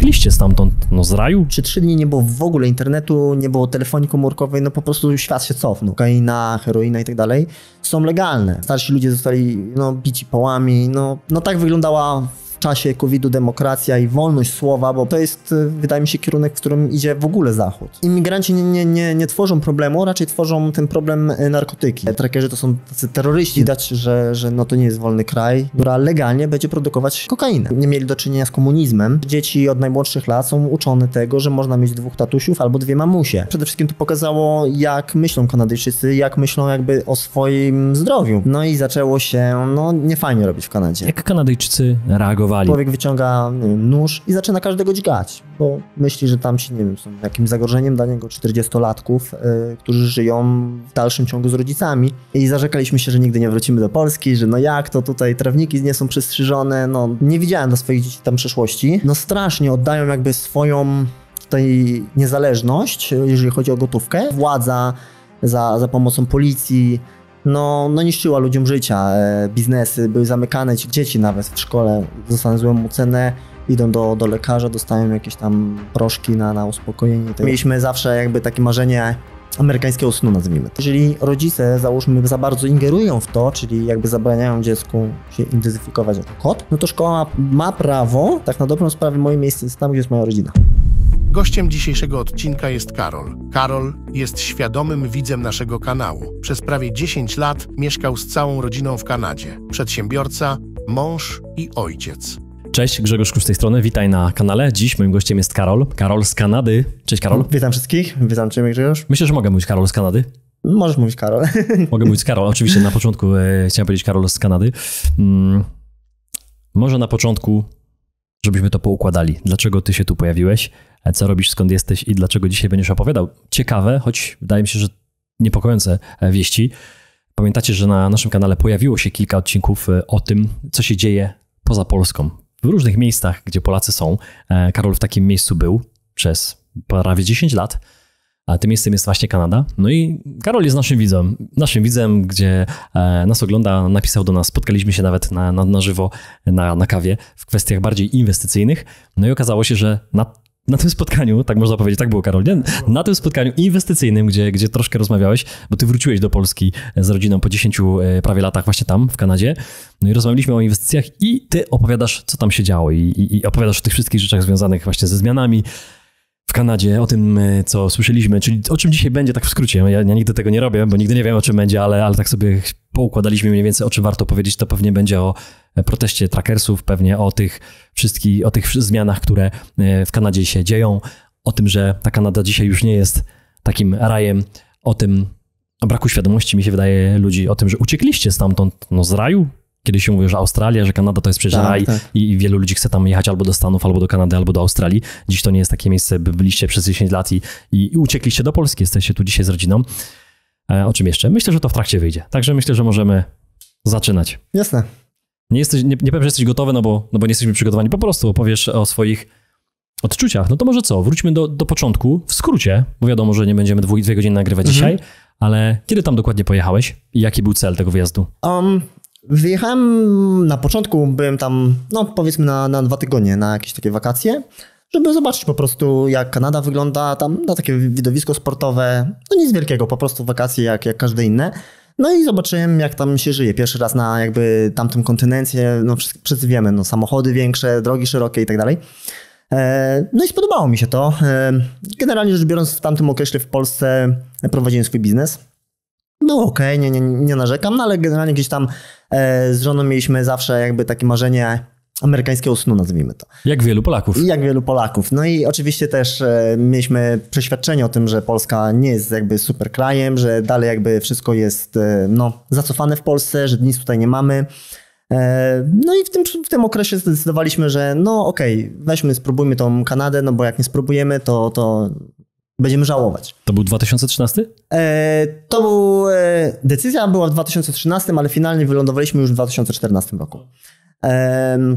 uciekliście stamtąd, no z raju? Czy trzy dni nie było w ogóle internetu, nie było telefonii komórkowej, no po prostu świat się cofnął. Kokaina, heroina i tak dalej są legalne. Starsi ludzie zostali no, bici połami, no, no tak wyglądała czasie COVID-u demokracja i wolność słowa, bo to jest, y, wydaje mi się, kierunek, w którym idzie w ogóle Zachód. Imigranci nie, nie, nie, nie tworzą problemu, raczej tworzą ten problem y, narkotyki. Trackerzy to są tacy terroryści, dać, że, że no to nie jest wolny kraj, która legalnie będzie produkować kokainę. Nie mieli do czynienia z komunizmem. Dzieci od najmłodszych lat są uczone tego, że można mieć dwóch tatusiów albo dwie mamusie. Przede wszystkim to pokazało, jak myślą Kanadyjczycy, jak myślą jakby o swoim zdrowiu. No i zaczęło się, no, niefajnie robić w Kanadzie. Jak Kanadyjczycy reagowali Człowiek wyciąga wiem, nóż i zaczyna każdego dźgać, bo myśli, że tam się, nie wiem, są jakimś zagrożeniem dla niego 40-latków, yy, którzy żyją w dalszym ciągu z rodzicami. I zarzekaliśmy się, że nigdy nie wrócimy do Polski, że no jak to tutaj trawniki nie są przystrzyżone, no nie widziałem dla swoich dzieci tam przeszłości. No strasznie oddają jakby swoją tutaj niezależność, jeżeli chodzi o gotówkę. Władza za, za pomocą policji, no, no niszczyła ludziom życia, e, biznesy były zamykane, ci dzieci nawet w szkole dostaną złą cenę, idą do, do lekarza, dostają jakieś tam proszki na, na uspokojenie. Mieliśmy zawsze jakby takie marzenie amerykańskiego snu, nazwijmy to. Jeżeli rodzice, załóżmy, za bardzo ingerują w to, czyli jakby zabraniają dziecku się identyfikować jako kot, no to szkoła ma prawo, tak na dobrą sprawę, moje miejsce jest tam, gdzie jest moja rodzina. Gościem dzisiejszego odcinka jest Karol. Karol jest świadomym widzem naszego kanału. Przez prawie 10 lat mieszkał z całą rodziną w Kanadzie. Przedsiębiorca, mąż i ojciec. Cześć, Grzegorz Kusz z tej strony, witaj na kanale. Dziś moim gościem jest Karol. Karol z Kanady. Cześć Karol. Witam wszystkich, witam Cię Grzegorz. Myślę, że mogę mówić Karol z Kanady. Możesz mówić Karol. Mogę mówić Karol. Oczywiście na początku e, chciałem powiedzieć Karol z Kanady. Hmm, może na początku, żebyśmy to poukładali. Dlaczego ty się tu pojawiłeś? E, co robisz, skąd jesteś i dlaczego dzisiaj będziesz opowiadał. Ciekawe, choć wydaje mi się, że niepokojące e, wieści. Pamiętacie, że na naszym kanale pojawiło się kilka odcinków e, o tym, co się dzieje poza Polską. W różnych miejscach, gdzie Polacy są. Karol w takim miejscu był przez prawie 10 lat. A tym miejscem jest właśnie Kanada. No i Karol jest naszym widzem, naszym widzem, gdzie nas ogląda, napisał do nas, spotkaliśmy się nawet na, na, na żywo, na, na kawie w kwestiach bardziej inwestycyjnych. No i okazało się, że na na tym spotkaniu, tak można powiedzieć, tak było Karol, nie? na tym spotkaniu inwestycyjnym, gdzie, gdzie troszkę rozmawiałeś, bo ty wróciłeś do Polski z rodziną po 10 e, prawie latach właśnie tam, w Kanadzie, no i rozmawialiśmy o inwestycjach i ty opowiadasz, co tam się działo i, i, i opowiadasz o tych wszystkich rzeczach związanych właśnie ze zmianami, w Kanadzie, o tym, e, co słyszeliśmy, czyli o czym dzisiaj będzie, tak w skrócie. Ja, ja nigdy tego nie robię, bo nigdy nie wiem, o czym będzie, ale, ale tak sobie poukładaliśmy mniej więcej, o czym warto powiedzieć. To pewnie będzie o e, proteście trackersów, pewnie o tych wszystkich, o tych zmianach, które e, w Kanadzie się dzieją, o tym, że ta Kanada dzisiaj już nie jest takim rajem, o tym, o braku świadomości, mi się wydaje, ludzi, o tym, że uciekliście stamtąd, no z raju, Kiedyś się mówiło, że Australia, że Kanada to jest przecież tak, raj tak. i wielu ludzi chce tam jechać albo do Stanów, albo do Kanady, albo do Australii. Dziś to nie jest takie miejsce, by byliście przez 10 lat i, i uciekliście do Polski, jesteście tu dzisiaj z rodziną. E, o czym jeszcze? Myślę, że to w trakcie wyjdzie. Także myślę, że możemy zaczynać. Jasne. Nie, jesteś, nie, nie powiem, że jesteś gotowy, no bo, no bo nie jesteśmy przygotowani. Po prostu opowiesz o swoich odczuciach. No to może co? Wróćmy do, do początku, w skrócie, bo wiadomo, że nie będziemy dwu, dwie godziny nagrywać mhm. dzisiaj, ale kiedy tam dokładnie pojechałeś i jaki był cel tego wyjazdu? Um, Wyjechałem na początku, byłem tam, no powiedzmy na, na dwa tygodnie, na jakieś takie wakacje, żeby zobaczyć po prostu jak Kanada wygląda, tam na takie widowisko sportowe, no nic wielkiego, po prostu wakacje jak, jak każde inne. No i zobaczyłem, jak tam się żyje. Pierwszy raz na jakby tamtym kontynencie, no wszyscy wiemy, no samochody większe, drogi szerokie i tak dalej. E, no i spodobało mi się to. E, generalnie rzecz biorąc, w tamtym okresie w Polsce prowadziłem swój biznes. No okej, okay, nie, nie, nie narzekam, no ale generalnie gdzieś tam z żoną mieliśmy zawsze jakby takie marzenie amerykańskiego snu, nazwijmy to. Jak wielu Polaków. I jak wielu Polaków. No i oczywiście też e, mieliśmy przeświadczenie o tym, że Polska nie jest jakby super krajem, że dalej jakby wszystko jest e, no, zacofane w Polsce, że nic tutaj nie mamy. E, no i w tym, w tym okresie zdecydowaliśmy, że no okej, okay, weźmy, spróbujmy tą Kanadę, no bo jak nie spróbujemy, to, to będziemy żałować. To był 2013? E, to był, e, decyzja była w 2013, ale finalnie wylądowaliśmy już w 2014 roku. E,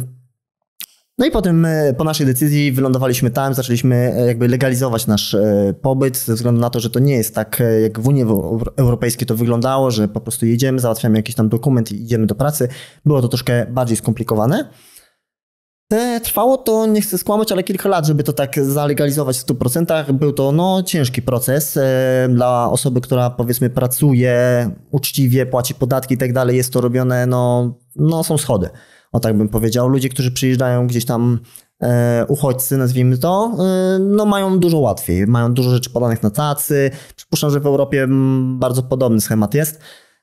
no i potem e, po naszej decyzji wylądowaliśmy tam, zaczęliśmy e, jakby legalizować nasz e, pobyt ze względu na to, że to nie jest tak jak w Unii Europejskiej to wyglądało, że po prostu jedziemy, załatwiamy jakiś tam dokument i idziemy do pracy. Było to troszkę bardziej skomplikowane. E, Trwało to, nie chcę skłamać, ale kilka lat, żeby to tak zalegalizować w 100%. Był to no, ciężki proces e, dla osoby, która powiedzmy pracuje uczciwie, płaci podatki i tak dalej. Jest to robione, no, no są schody. O tak bym powiedział. Ludzie, którzy przyjeżdżają gdzieś tam e, uchodźcy, nazwijmy to, no mają dużo łatwiej. Mają dużo rzeczy podanych na tacy. Przypuszczam, że w Europie mm, bardzo podobny schemat jest.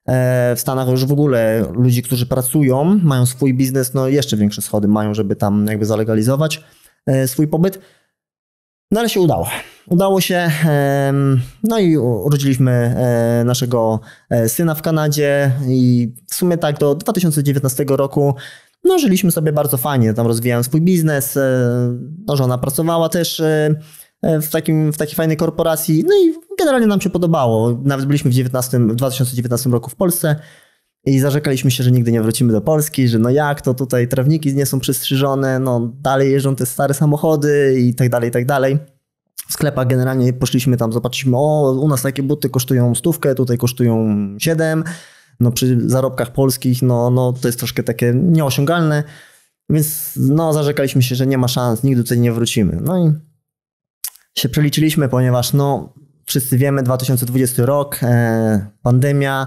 E, w Stanach już w ogóle ludzi, którzy pracują, mają swój biznes, no jeszcze większe schody mają, żeby tam jakby zalegalizować e, swój pobyt. No ale się udało. Udało się. No i urodziliśmy e, naszego syna w Kanadzie i w sumie tak do 2019 roku no żyliśmy sobie bardzo fajnie. Tam rozwijałem swój biznes. No żona pracowała też w, takim, w takiej fajnej korporacji. No i generalnie nam się podobało. Nawet byliśmy w, 19, w 2019 roku w Polsce i zarzekaliśmy się, że nigdy nie wrócimy do Polski, że no jak to tutaj trawniki nie są przystrzyżone, no dalej jeżdżą te stare samochody i tak dalej, i tak dalej. W sklepach generalnie poszliśmy tam, zobaczyliśmy, o u nas takie buty kosztują stówkę, tutaj kosztują siedem. No przy zarobkach polskich, no, no to jest troszkę takie nieosiągalne. Więc no zarzekaliśmy się, że nie ma szans, nigdy tutaj nie wrócimy. No i się przeliczyliśmy, ponieważ no wszyscy wiemy, 2020 rok, e, pandemia,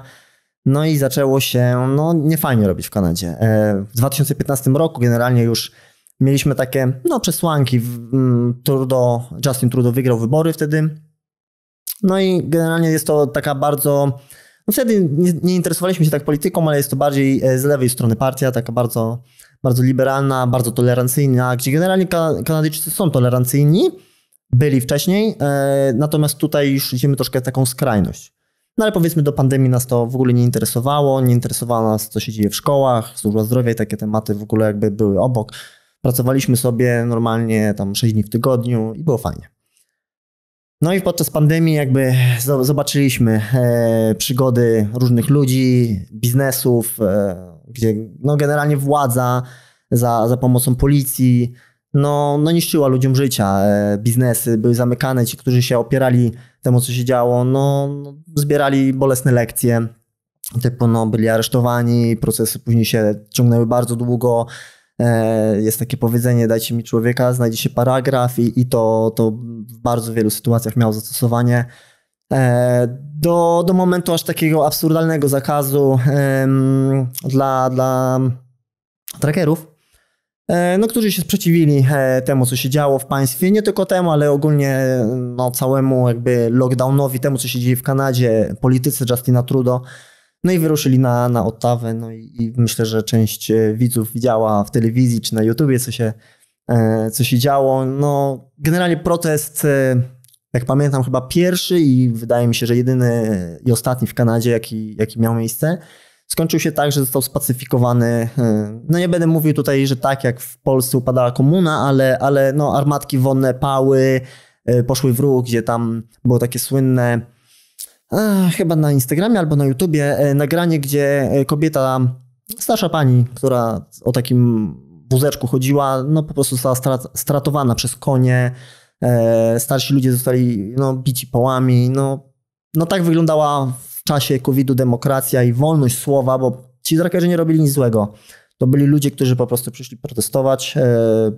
no i zaczęło się no, niefajnie robić w Kanadzie. E, w 2015 roku generalnie już mieliśmy takie no, przesłanki. Mm, Trudeau, Justin Trudeau wygrał wybory wtedy. No i generalnie jest to taka bardzo. No wtedy nie, nie interesowaliśmy się tak polityką, ale jest to bardziej e, z lewej strony partia, taka bardzo, bardzo liberalna, bardzo tolerancyjna, gdzie generalnie Ka- Kanadyjczycy są tolerancyjni, byli wcześniej, e, natomiast tutaj już idziemy troszkę taką skrajność. No ale powiedzmy do pandemii nas to w ogóle nie interesowało, nie interesowało nas co się dzieje w szkołach, służba zdrowia i takie tematy w ogóle jakby były obok. Pracowaliśmy sobie normalnie tam 6 dni w tygodniu i było fajnie. No i podczas pandemii jakby zo- zobaczyliśmy e, przygody różnych ludzi, biznesów, e, gdzie no generalnie władza za, za pomocą policji no, no niszczyła ludziom życia. E, biznesy były zamykane, ci, którzy się opierali temu, co się działo, no, no zbierali bolesne lekcje. Typu, no, byli aresztowani, procesy później się ciągnęły bardzo długo. E, Jest takie powiedzenie, dajcie mi człowieka, znajdzie się paragraf i, i to, to w bardzo wielu sytuacjach miało zastosowanie. E, Do, do momentu aż takiego absurdalnego zakazu dla, dla trackerów, no, którzy się sprzeciwili e, temu, co się działo w państwie. Nie tylko temu, ale ogólnie no, całemu jakby lockdownowi, temu, co się dzieje w Kanadzie, polityce Justina Trudeau. No i wyruszyli na, na Ottawę. No i, i myślę, że część e, widzów widziała w telewizji czy na YouTubie, co się, e, co się działo. No, generalnie protest, e, jak pamiętam, chyba pierwszy i wydaje mi się, że jedyny i ostatni w Kanadzie, jaki, jaki miał miejsce, skończył się tak, że został spacyfikowany. e, No nie będę mówił tutaj, że tak jak w Polsce upadała komuna, ale, ale no, armatki wonne pały, e, poszły w ruch, gdzie tam było takie słynne chyba na Instagramie albo na YouTubie e, nagranie, gdzie kobieta, starsza pani, która o takim wózeczku chodziła, no po prostu została strat, stratowana przez konie. Starsi ludzie zostali no, bici połami. No, no tak wyglądała czasie COVID-u demokracja i wolność słowa, bo ci drakerzy nie robili nic złego. To byli ludzie, którzy po prostu przyszli protestować, e,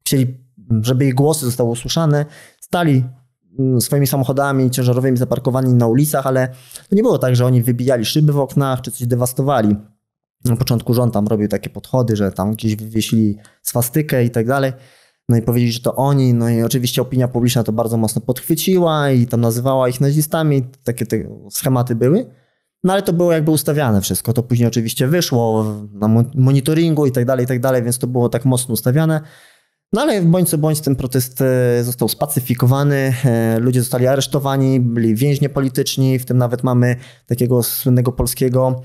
chcieli, żeby ich głosy zostały usłyszane, stali mm, swoimi samochodami ciężarowymi zaparkowani na ulicach, ale to nie było tak, że oni wybijali szyby w oknach czy coś dewastowali. Na początku rząd tam robił takie podchody, że tam gdzieś wywiesili swastykę i tak dalej. No i powiedzieli, że to oni. No i oczywiście opinia publiczna to bardzo mocno podchwyciła i tam nazywała ich nazistami. Takie te schematy były. No ale to było jakby ustawiane wszystko. To później oczywiście wyszło na mo- monitoringu i tak dalej, i tak dalej, więc to było tak mocno ustawiane. No ale bądź co bądź ten protest e, został spacyfikowany, e, ludzie zostali aresztowani, byli więźnie polityczni, w tym nawet mamy takiego słynnego polskiego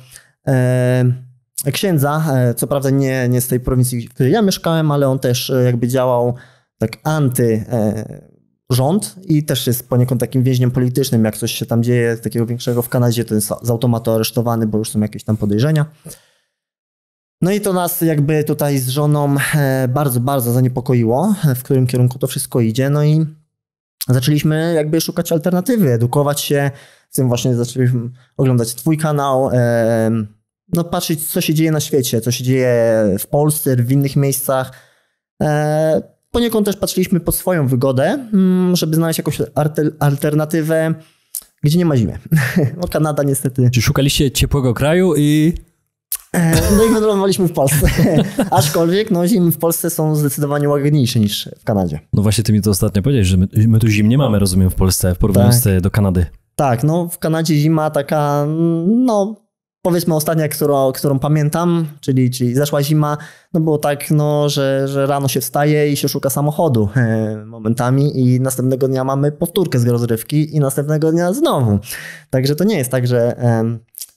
e, księdza, e, co prawda nie, nie z tej prowincji, w której ja mieszkałem, ale on też e, jakby działał tak anty e, rząd i też jest poniekąd takim więźniem politycznym. Jak coś się tam dzieje takiego większego w Kanadzie, to jest z automatu aresztowany, bo już są jakieś tam podejrzenia. No i to nas jakby tutaj z żoną bardzo, bardzo zaniepokoiło, w którym kierunku to wszystko idzie. No i zaczęliśmy jakby szukać alternatywy, edukować się. Z tym właśnie zaczęliśmy oglądać twój kanał, no patrzeć co się dzieje na świecie, co się dzieje w Polsce, w innych miejscach. E, poniekąd też patrzyliśmy pod swoją wygodę, mm, żeby znaleźć jakąś alternatywę, gdzie nie ma zimy. No Kanada niestety. Czy szukaliście ciepłego kraju i E, no i wędrowaliśmy w Polsce. Aczkolwiek no, zimy w Polsce są zdecydowanie łagodniejsze niż w Kanadzie. No właśnie ty mi to ostatnio powiedziałeś, że my, my tu zim nie mamy, rozumiem, w Polsce w porównaniu tak. do Kanady. Tak, no w Kanadzie zima taka, no powiedzmy ostatnia, którą, którą pamiętam, czyli, czyli zeszła zima, no było tak, no, że, że rano się wstaje i się szuka samochodu e, momentami i następnego dnia mamy powtórkę z rozrywki i następnego dnia znowu. Także to nie jest tak, że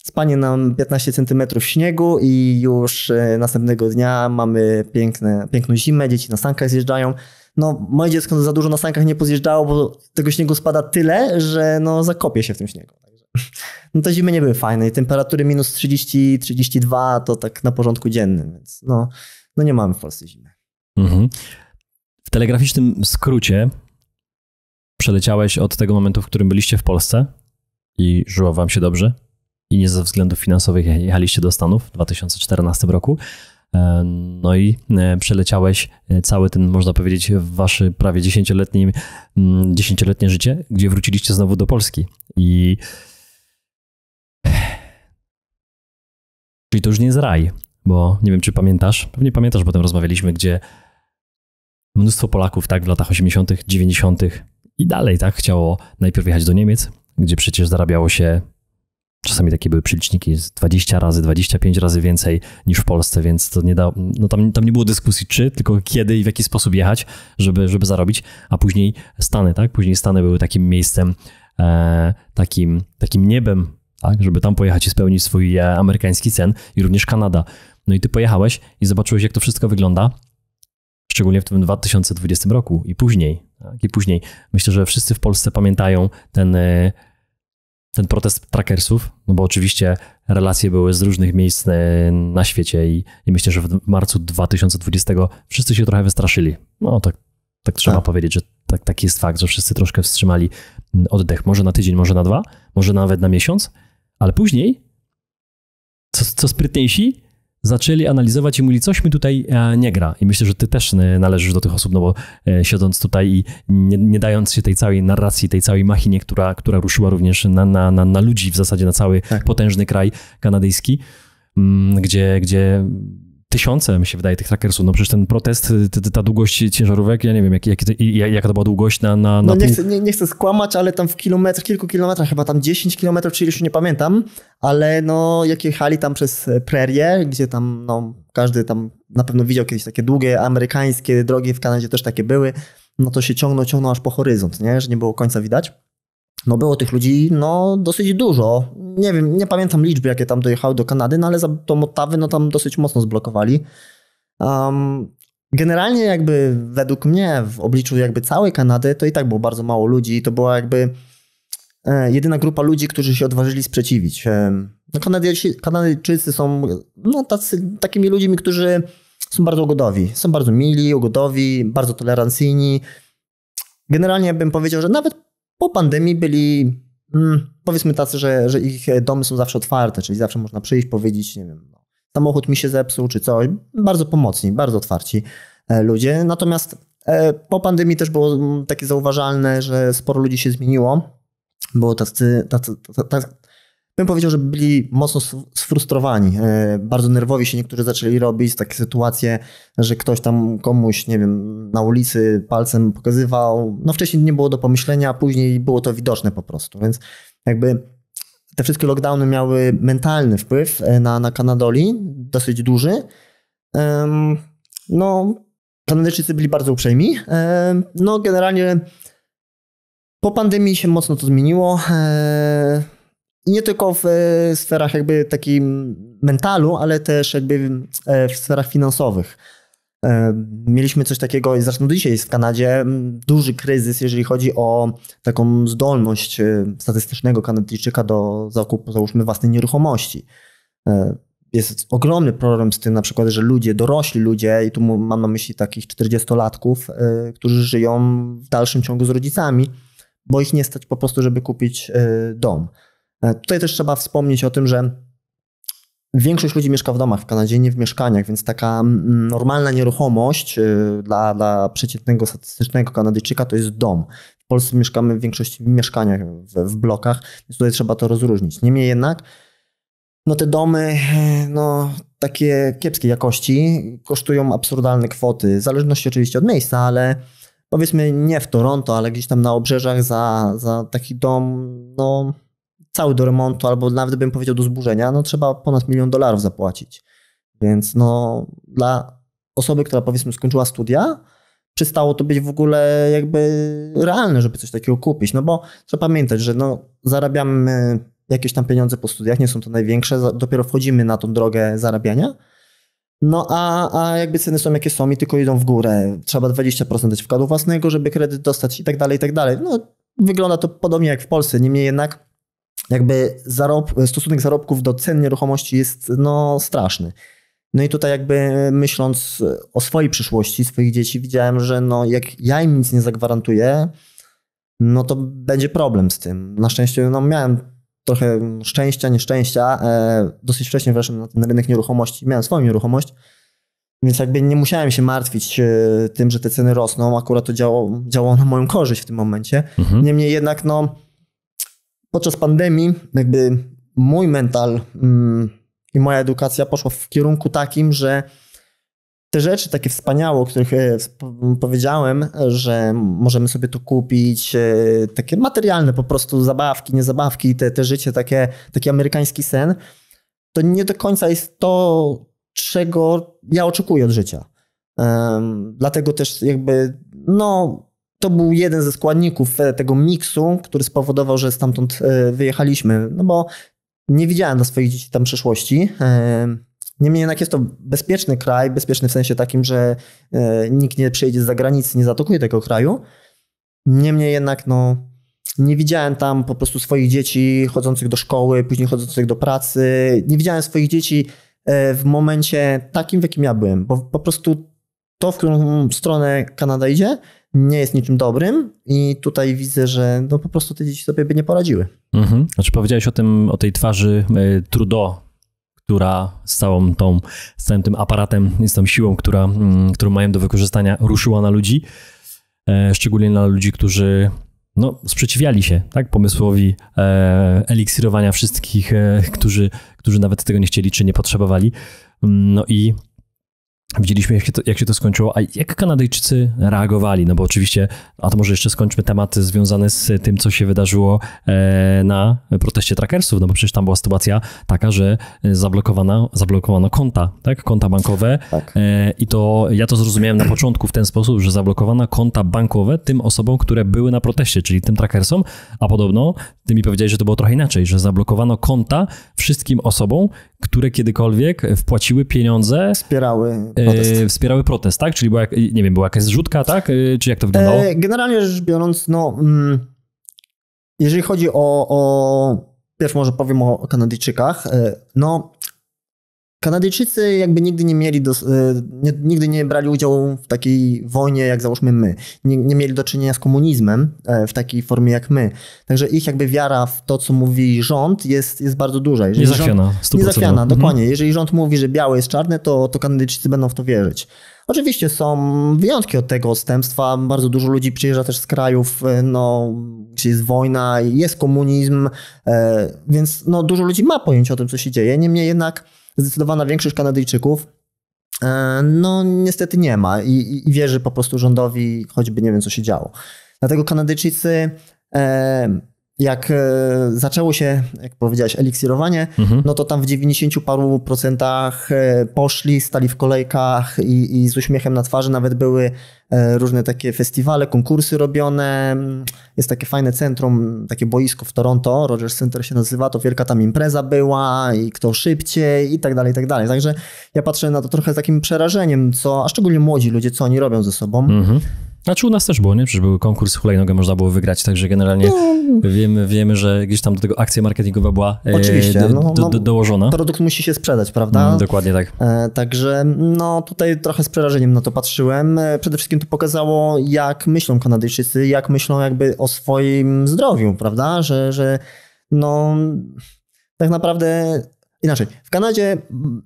spanie nam 15 cm śniegu i już e, następnego dnia mamy piękne, piękną zimę, dzieci na sankach zjeżdżają. No, moje dziecko za dużo na sankach nie pozjeżdżało, bo tego śniegu spada tyle, że no, zakopie się w tym śniegu. No te zimy nie były fajne i temperatury minus 30, 32 to tak na porządku dziennym, więc no, no nie mamy w Polsce zimy. Mhm. W telegraficznym skrócie przeleciałeś od tego momentu, w którym byliście w Polsce i żyło wam się dobrze, i nie ze względów finansowych jechaliście do Stanów w 2014 roku. E, no i e, przeleciałeś e, cały ten, można powiedzieć, wasze prawie dziesięcioletnie, mm, dziesięcioletnie życie, gdzie wróciliście znowu do Polski. I Czyli to już nie jest raj, bo nie wiem, czy pamiętasz, pewnie pamiętasz, bo tam rozmawialiśmy, gdzie mnóstwo Polaków, tak, w latach 80., 90. i dalej, tak, chciało najpierw jechać do Niemiec, gdzie przecież zarabiało się Czasami takie były przeliczniki z 20 razy, 25 razy więcej niż w Polsce, więc to nie da, no tam, tam nie było dyskusji czy, tylko kiedy i w jaki sposób jechać, żeby, żeby zarobić, a później Stany, tak? Później Stany były takim miejscem, e, takim, takim niebem, tak? Żeby tam pojechać i spełnić swój e, amerykański cen i również Kanada. No i ty pojechałeś i zobaczyłeś, jak to wszystko wygląda, szczególnie w tym 2020 roku i później, tak? I później. Myślę, że wszyscy w Polsce pamiętają ten e, ten protest trackersów, no bo oczywiście relacje były z różnych miejsc e, na świecie i, i myślę, że w marcu 2020 wszyscy się trochę wystraszyli. No tak, tak trzeba tak. powiedzieć, że tak, taki jest fakt, że wszyscy troszkę wstrzymali mm, oddech. Może na tydzień, może na dwa, może nawet na miesiąc, ale później, co, co sprytniejsi, zaczęli analizować i mówili, coś mi tutaj e, nie gra. I myślę, że ty też e, należysz do tych osób, no bo e, siedząc tutaj i nie, nie dając się tej całej narracji, tej całej machinie, która, która ruszyła również na, na, na, na ludzi, w zasadzie na cały tak. potężny kraj kanadyjski, mm, gdzie, gdzie tysiące, mi się wydaje, tych trackersów. No przecież ten protest, ta długość ciężarówek, ja nie wiem, jak, jak, jaka to była długość na... na, na no nie, chcę, nie, nie, chcę skłamać, ale tam w kilometrach, kilku kilometrach, chyba tam 10 kilometrów, czy już nie pamiętam, ale no jak jechali tam przez prerię, gdzie tam no każdy tam na pewno widział kiedyś takie długie amerykańskie drogi, w Kanadzie też takie były, no to się ciągnął, ciągnął aż po horyzont, nie? że nie było końca widać. No było tych ludzi no dosyć dużo. Nie wiem, nie pamiętam liczby, jakie tam dojechały do Kanady, no ale za tą Ottawy no tam dosyć mocno zblokowali. Um, generalnie jakby według mnie w obliczu jakby całej Kanady to i tak było bardzo mało ludzi. To była jakby e, jedyna grupa ludzi, którzy się odważyli sprzeciwić. E, no Kanadyjczycy, Kanadyjczycy są no, tacy, takimi ludźmi, którzy są bardzo ugodowi. Są bardzo mili, ugodowi, bardzo tolerancyjni. Generalnie bym powiedział, że nawet po pandemii byli mm, powiedzmy tacy, że, że ich domy są zawsze otwarte, czyli zawsze można przyjść, powiedzieć, nie wiem, no, samochód mi się zepsuł czy coś. Bardzo pomocni, bardzo otwarci e, ludzie. Natomiast e, po pandemii też było mm, takie zauważalne, że sporo ludzi się zmieniło. Było tacy, tacy, tacy, bym powiedział, że byli mocno sfrustrowani. E, bardzo nerwowi się niektórzy zaczęli robić. Takie sytuacje, że ktoś tam komuś, nie wiem, na ulicy palcem pokazywał. No wcześniej nie było do pomyślenia, a później było to widoczne po prostu. Więc jakby te wszystkie lockdowny miały mentalny wpływ e, na, na Kanadoli, dosyć duży. No, Kanadyjczycy byli bardzo uprzejmi. No, generalnie po pandemii się mocno to zmieniło. Nie tylko w e, sferach jakby takim mentalu, ale też jakby e, w sferach finansowych. E, mieliśmy coś takiego, zresztą dzisiaj jest w Kanadzie duży kryzys, jeżeli chodzi o taką zdolność statystycznego Kanadyjczyka do zakupu, załóżmy, własnej nieruchomości. Jest ogromny problem z tym na przykład, że ludzie, dorośli ludzie, i tu mam na myśli takich 40-latków, którzy żyją w dalszym ciągu z rodzicami, bo ich nie stać po prostu, żeby kupić dom. E, tutaj też trzeba wspomnieć o tym, że Większość ludzi mieszka w domach w Kanadzie, nie w mieszkaniach, więc taka mm, normalna nieruchomość y, dla, dla przeciętnego, statystycznego Kanadyjczyka to jest dom. W Polsce mieszkamy w większości w mieszkaniach, w, w blokach, więc tutaj trzeba to rozróżnić. Niemniej jednak, no te domy, no takie kiepskiej jakości kosztują absurdalne kwoty, w zależności oczywiście od miejsca, ale powiedzmy nie w Toronto, ale gdzieś tam na obrzeżach za, za taki dom, no cały do remontu, albo nawet bym powiedział do zburzenia, no trzeba ponad milion dolarów zapłacić. Więc no dla osoby, która powiedzmy skończyła studia, przestało to być w ogóle jakby realne, żeby coś takiego kupić. No bo trzeba pamiętać, że no zarabiamy jakieś tam pieniądze po studiach, nie są to największe, dopiero wchodzimy na tą drogę zarabiania. No a, a jakby ceny są jakie są i tylko idą w górę. Trzeba 20% dać wkładu własnego, żeby kredyt dostać i tak dalej, i tak dalej. No wygląda to podobnie jak w Polsce, niemniej jednak jakby zarob, stosunek zarobków do cen nieruchomości jest no straszny. No i tutaj jakby myśląc o swojej przyszłości, swoich dzieci, widziałem, że no jak ja im nic nie zagwarantuję, no to będzie problem z tym. Na szczęście no miałem trochę szczęścia, nieszczęścia. E, dosyć wcześnie weszłem na ten rynek nieruchomości, miałem swoją nieruchomość, więc jakby nie musiałem się martwić e, tym, że te ceny rosną. Akurat to działało, działało na moją korzyść w tym momencie. Mhm. Niemniej jednak no podczas pandemii jakby mój mental mm, i moja edukacja poszła w kierunku takim, że te rzeczy takie wspaniałe, o których e, powiedziałem, że możemy sobie to kupić, e, takie materialne po prostu zabawki, nie zabawki, te, te życie, takie, taki amerykański sen, to nie do końca jest to, czego ja oczekuję od życia. Um, dlatego też jakby, no, to był jeden ze składników e, tego miksu, który spowodował, że stamtąd wyjechaliśmy, no bo nie widziałem dla swoich dzieci tam przyszłości. Niemniej jednak jest to bezpieczny kraj, bezpieczny w sensie takim, że e, nikt nie przyjedzie z zagranicy, nie zatokuje tego kraju. Niemniej jednak no, nie widziałem tam po prostu swoich dzieci chodzących do szkoły, później chodzących do pracy. Nie widziałem swoich dzieci e, w momencie takim, w jakim ja byłem, bo po prostu to, w którą stronę Kanada idzie, nie jest niczym dobrym i tutaj widzę, że no po prostu te dzieci sobie by nie poradziły. Mhm. Znaczy powiedziałeś o tym, o tej twarzy e, Trudeau, która z całą tą, z całym tym aparatem, z tą siłą, która, mm, którą mają do wykorzystania, ruszyła na ludzi, e, szczególnie na ludzi, którzy no, sprzeciwiali się tak, pomysłowi e, eliksirowania wszystkich, e, którzy, którzy nawet tego nie chcieli czy nie potrzebowali. Mm, no i Widzieliśmy, jak się, to, jak się to skończyło, a jak Kanadyjczycy reagowali, no bo oczywiście, a to może jeszcze skończmy temat związany z tym, co się wydarzyło e, na proteście trackersów, no bo przecież tam była sytuacja taka, że zablokowano, zablokowano konta, tak, konta bankowe. Tak. E, i to, ja to zrozumiałem na początku w ten sposób, że zablokowano konta bankowe tym osobom, które były na proteście, czyli tym trackersom, a podobno ty mi powiedziałeś, że to było trochę inaczej, że zablokowano konta wszystkim osobom, które kiedykolwiek wpłaciły pieniądze. Wspierały protest. E, wspierały protest, tak? Czyli była, nie wiem, była jakaś zrzutka, tak? E, czy jak to wyglądało? E, generalnie rzecz biorąc, no, mm, jeżeli chodzi o, o pierwszy może powiem o Kanadyjczykach, no Kanadyjczycy jakby nigdy nie mieli, do, e, nie, nigdy nie brali udziału w takiej wojnie, jak załóżmy my. Nie, nie, mieli do czynienia z komunizmem e, w takiej formie jak my. Także ich jakby wiara w to, co mówi rząd jest, jest bardzo duża. Jeżeli niezachwiana. Rząd, niezachwiana, mhm. dokładnie. Jeżeli rząd mówi, że białe jest czarne, to, to Kanadyjczycy będą w to wierzyć. Oczywiście są wyjątki od tego odstępstwa. Bardzo dużo ludzi przyjeżdża też z krajów, e, no, gdzie jest wojna, jest komunizm, więc no, dużo ludzi ma pojęcie o tym, co się dzieje. Niemniej jednak zdecydowana większość Kanadyjczyków e, no niestety nie ma i, i wierzy po prostu rządowi, choćby nie wiem, co się działo. Dlatego Kanadyjczycy e, jak e, zaczęło się, jak powiedziałeś, eliksirowanie, mhm. no to tam w 90 paru procentach poszli, stali w kolejkach i, i, z uśmiechem na twarzy nawet były różne takie festiwale, konkursy robione. Jest takie fajne centrum, takie boisko w Toronto, Rogers Center się nazywa, to wielka tam impreza była i kto szybciej i tak dalej, i tak dalej. Także ja patrzę na to trochę z takim przerażeniem, co, a szczególnie młodzi ludzie, co oni robią ze sobą. Mhm. Znaczy u nas też było, nie? Przecież był konkurs hulajnogę, można było wygrać, także generalnie no. wiemy, wiemy, że gdzieś tam do tego akcja marketingowa była e, Oczywiście, do, no, do, do, dołożona. Produkt musi się sprzedać, prawda? Mm, dokładnie tak. E, także no tutaj trochę z przerażeniem na to patrzyłem. E, przede wszystkim to pokazało, jak myślą Kanadyjczycy, jak myślą jakby o swoim zdrowiu, prawda? Że, że no tak naprawdę inaczej, w Kanadzie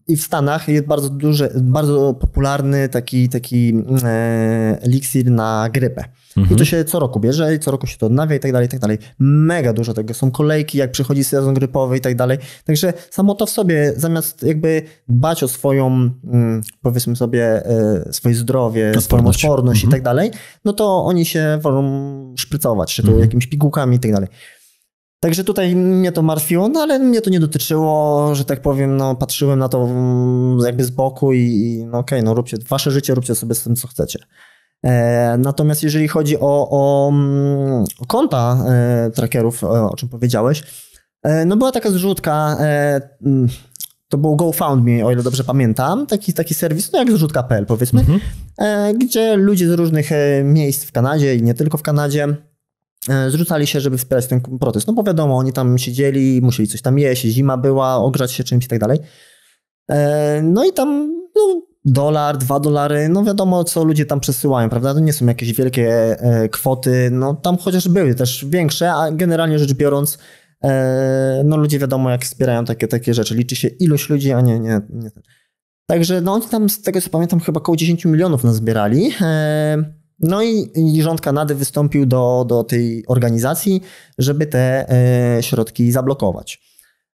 i w Stanach jest bardzo duży, bardzo popularny taki, taki e, eliksir na grypę. Mhm. I to się co roku bierze i co roku się to odnawia i tak dalej, i tak dalej. Mega dużo tego. Są kolejki, jak przychodzi sezon grypowy i tak dalej. Także samo to w sobie, zamiast jakby dbać o swoją, mm, powiedzmy sobie, e, swoje zdrowie, odporność. swoją odporność mhm. i tak dalej, no to oni się wolą szprycować, czy to mhm. jakimiś pigułkami i tak dalej. Także tutaj mnie to martwiło, no ale mnie to nie dotyczyło, że tak powiem, no patrzyłem na to mm, jakby z boku i, i no okej, okay, no róbcie wasze życie, róbcie sobie z tym, co chcecie. E, natomiast jeżeli chodzi o, o, mm, o konta e, trackerów, e, o czym powiedziałeś, no była taka zrzutka, mm, to był GoFundMe, o ile dobrze pamiętam, taki, taki serwis, no jak zrzutka.pl powiedzmy, mhm. Gdzie ludzie z różnych miejsc w Kanadzie i nie tylko w Kanadzie zrzucali się, żeby wspierać ten protest. No bo wiadomo, oni tam siedzieli, musieli coś tam jeść, zima była, ogrzać się czymś i tak dalej. E, no i tam no, dolar, dwa dolary, no wiadomo, co ludzie tam przesyłają, prawda? To nie są jakieś wielkie e, kwoty, no tam chociaż były też większe, a generalnie rzecz biorąc, no ludzie wiadomo, jak wspierają takie, takie rzeczy. Liczy się ilość ludzi, a nie, nie, nie. Także no oni tam, z tego co pamiętam, chyba około 10 milionów nazbierali. No i, i rząd Kanady wystąpił do, do tej organizacji, żeby te e, środki zablokować.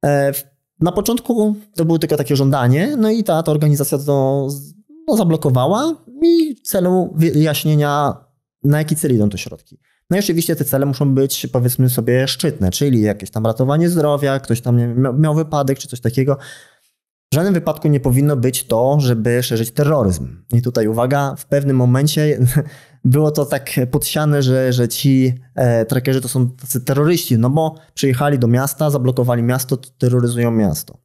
E, na początku to było tylko takie żądanie, no i ta, ta organizacja to no, zablokowała i celu wyjaśnienia, na jaki cel idą te środki. No i oczywiście te cele muszą być, powiedzmy sobie, szczytne, czyli jakieś tam ratowanie zdrowia, ktoś tam miał wypadek czy coś takiego. W żadnym wypadku nie powinno być to, żeby szerzyć terroryzm. I tutaj uwaga, w pewnym momencie było to tak podsiane, że, że ci e, trackerzy to są tacy terroryści, no bo przyjechali do miasta, zablokowali miasto, terroryzują miasto.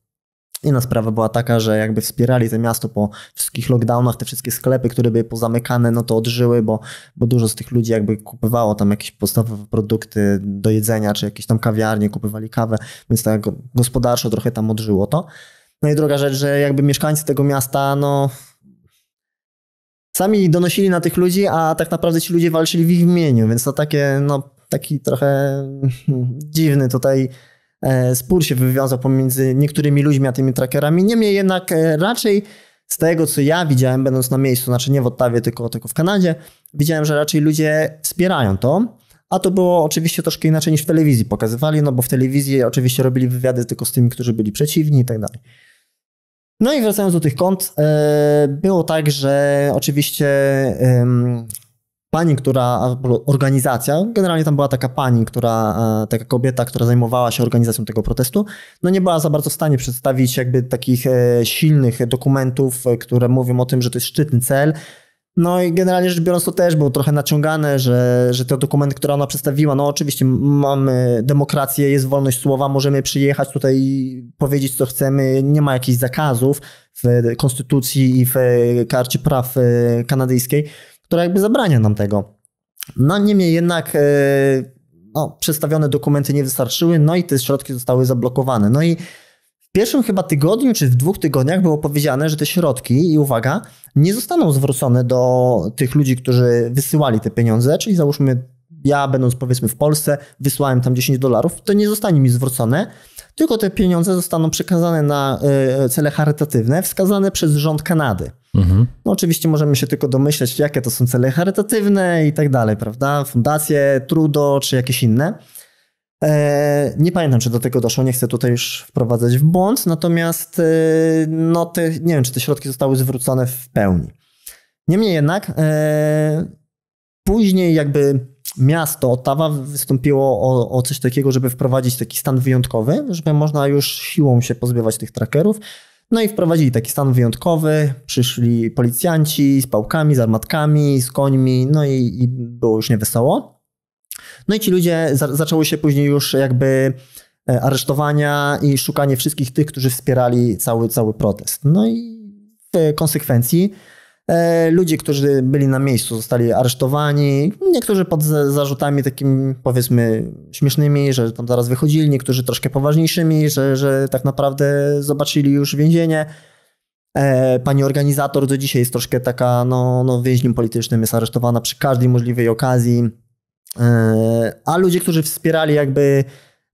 Inna sprawa była taka, że jakby wspierali to miasto po wszystkich lockdownach, te wszystkie sklepy, które były pozamykane, no to odżyły, bo, bo dużo z tych ludzi jakby kupowało tam jakieś podstawowe produkty do jedzenia, czy jakieś tam kawiarnie, kupowali kawę, więc tak gospodarczo trochę tam odżyło to. No i druga rzecz, że jakby mieszkańcy tego miasta, no sami donosili na tych ludzi, a tak naprawdę ci ludzie walczyli w ich imieniu, więc to takie, no taki trochę dziwny tutaj e, spór się wywiązał pomiędzy niektórymi ludźmi a tymi trackerami. Niemniej jednak e, raczej z tego, co ja widziałem, będąc na miejscu, znaczy nie w Ottawie, tylko, tylko w Kanadzie, widziałem, że raczej ludzie wspierają to. A to było oczywiście troszkę inaczej niż w telewizji pokazywali, no bo w telewizji oczywiście robili wywiady tylko z tymi, którzy byli przeciwni i tak dalej. No i wracając do tych kont, e, było tak, że oczywiście pani, która, organizacja, generalnie tam była taka pani, która, e, taka kobieta, która zajmowała się organizacją tego protestu, no nie była za bardzo w stanie przedstawić jakby takich e, silnych dokumentów, które mówią o tym, że to jest szczytny cel, no i generalnie rzecz biorąc to też było trochę naciągane, że, że te dokumenty, które ona przedstawiła, no oczywiście mamy demokrację, jest wolność słowa, możemy przyjechać tutaj i powiedzieć co chcemy, nie ma jakichś zakazów w konstytucji i w karcie praw e, kanadyjskiej, która jakby zabrania nam tego. No niemniej jednak e, no, przedstawione dokumenty nie wystarczyły, no i te środki zostały zablokowane. No i pierwszym chyba tygodniu, czy w dwóch tygodniach było powiedziane, że te środki, i uwaga, nie zostaną zwrócone do tych ludzi, którzy wysyłali te pieniądze, czyli załóżmy ja będąc powiedzmy w Polsce, wysłałem tam 10 dolarów, to nie zostanie mi zwrócone, tylko te pieniądze zostaną przekazane na e, cele charytatywne wskazane przez rząd Kanady. Mhm. No oczywiście możemy się tylko domyśleć, jakie to są cele charytatywne i tak dalej, prawda? Fundacje, Trudo czy jakieś inne. E, nie pamiętam, czy do tego doszło, nie chcę tutaj już wprowadzać w błąd, natomiast e, no te, nie wiem, czy te środki zostały zwrócone w pełni. Niemniej jednak e, później jakby miasto Ottawa wystąpiło o, o coś takiego, żeby wprowadzić taki stan wyjątkowy, żeby można już siłą się pozbywać tych trackerów. No i wprowadzili taki stan wyjątkowy, przyszli policjanci z pałkami, z armatkami, z końmi, no i, i było już niewesoło. No i ci ludzie, za, zaczęło się później już jakby e, aresztowania i szukanie wszystkich tych, którzy wspierali cały, cały protest. No i w konsekwencji e, ludzie, którzy byli na miejscu, zostali aresztowani. Niektórzy pod zarzutami takimi, powiedzmy, śmiesznymi, że tam zaraz wychodzili, niektórzy troszkę poważniejszymi, że, że tak naprawdę zobaczyli już więzienie. E, pani organizator do dzisiaj jest troszkę taka, no, no więźniem politycznym, jest aresztowana przy każdej możliwej okazji. E, a ludzie, którzy wspierali jakby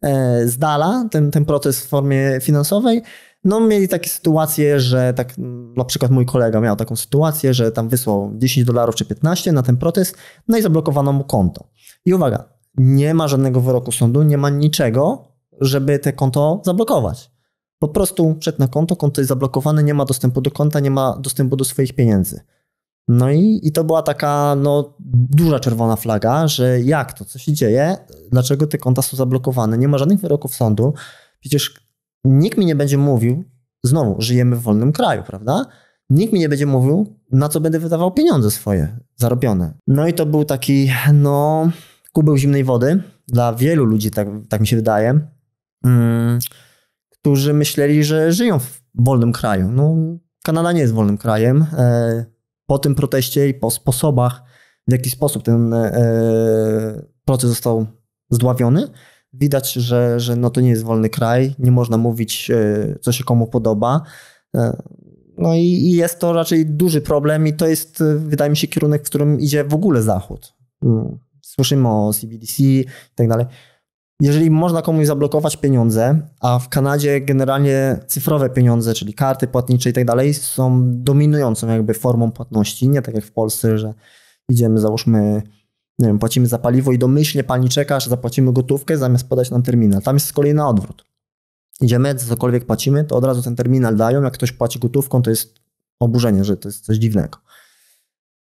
e, z dala ten, ten proces w formie finansowej. No mieli takie sytuacje, że tak na przykład mój kolega miał taką sytuację, że tam wysłał 10 dolarów czy 15 na ten protest, no i zablokowano mu konto. I uwaga, nie ma żadnego wyroku sądu, nie ma niczego, żeby te konto zablokować. Po prostu wszedł na konto, konto jest zablokowane, nie ma dostępu do konta, nie ma dostępu do swoich pieniędzy. No i, i to była taka no, duża czerwona flaga, że jak to, co się dzieje, dlaczego te konta są zablokowane, nie ma żadnych wyroków sądu, przecież nikt mi nie będzie mówił, znowu, żyjemy w wolnym kraju, prawda? Nikt mi nie będzie mówił, na co będę wydawał pieniądze swoje zarobione. No i to był taki, no, kubeł zimnej wody dla wielu ludzi, tak, tak mi się wydaje, mm, którzy myśleli, że żyją w wolnym kraju. No, Kanada nie jest wolnym krajem. E, po tym proteście i po sposobach, w jaki sposób ten e, proces został zdławiony, widać, że, że no to nie jest wolny kraj, nie można mówić, e, co się komu podoba. No i jest to raczej duży problem i to jest, wydaje mi się, kierunek, w którym idzie w ogóle Zachód. Mm, słyszymy o CBDC i tak dalej. Jeżeli można komuś zablokować pieniądze, a w Kanadzie generalnie cyfrowe pieniądze, czyli karty płatnicze i tak dalej, są dominującą jakby formą płatności, nie tak jak w Polsce, że idziemy, załóżmy, nie wiem, płacimy za paliwo i domyślnie pani czeka, że zapłacimy gotówkę zamiast podać nam terminal. Tam jest z kolei na odwrót. Idziemy, cokolwiek płacimy, to od razu ten terminal dają. Jak ktoś płaci gotówką, to jest oburzenie, że to jest coś dziwnego.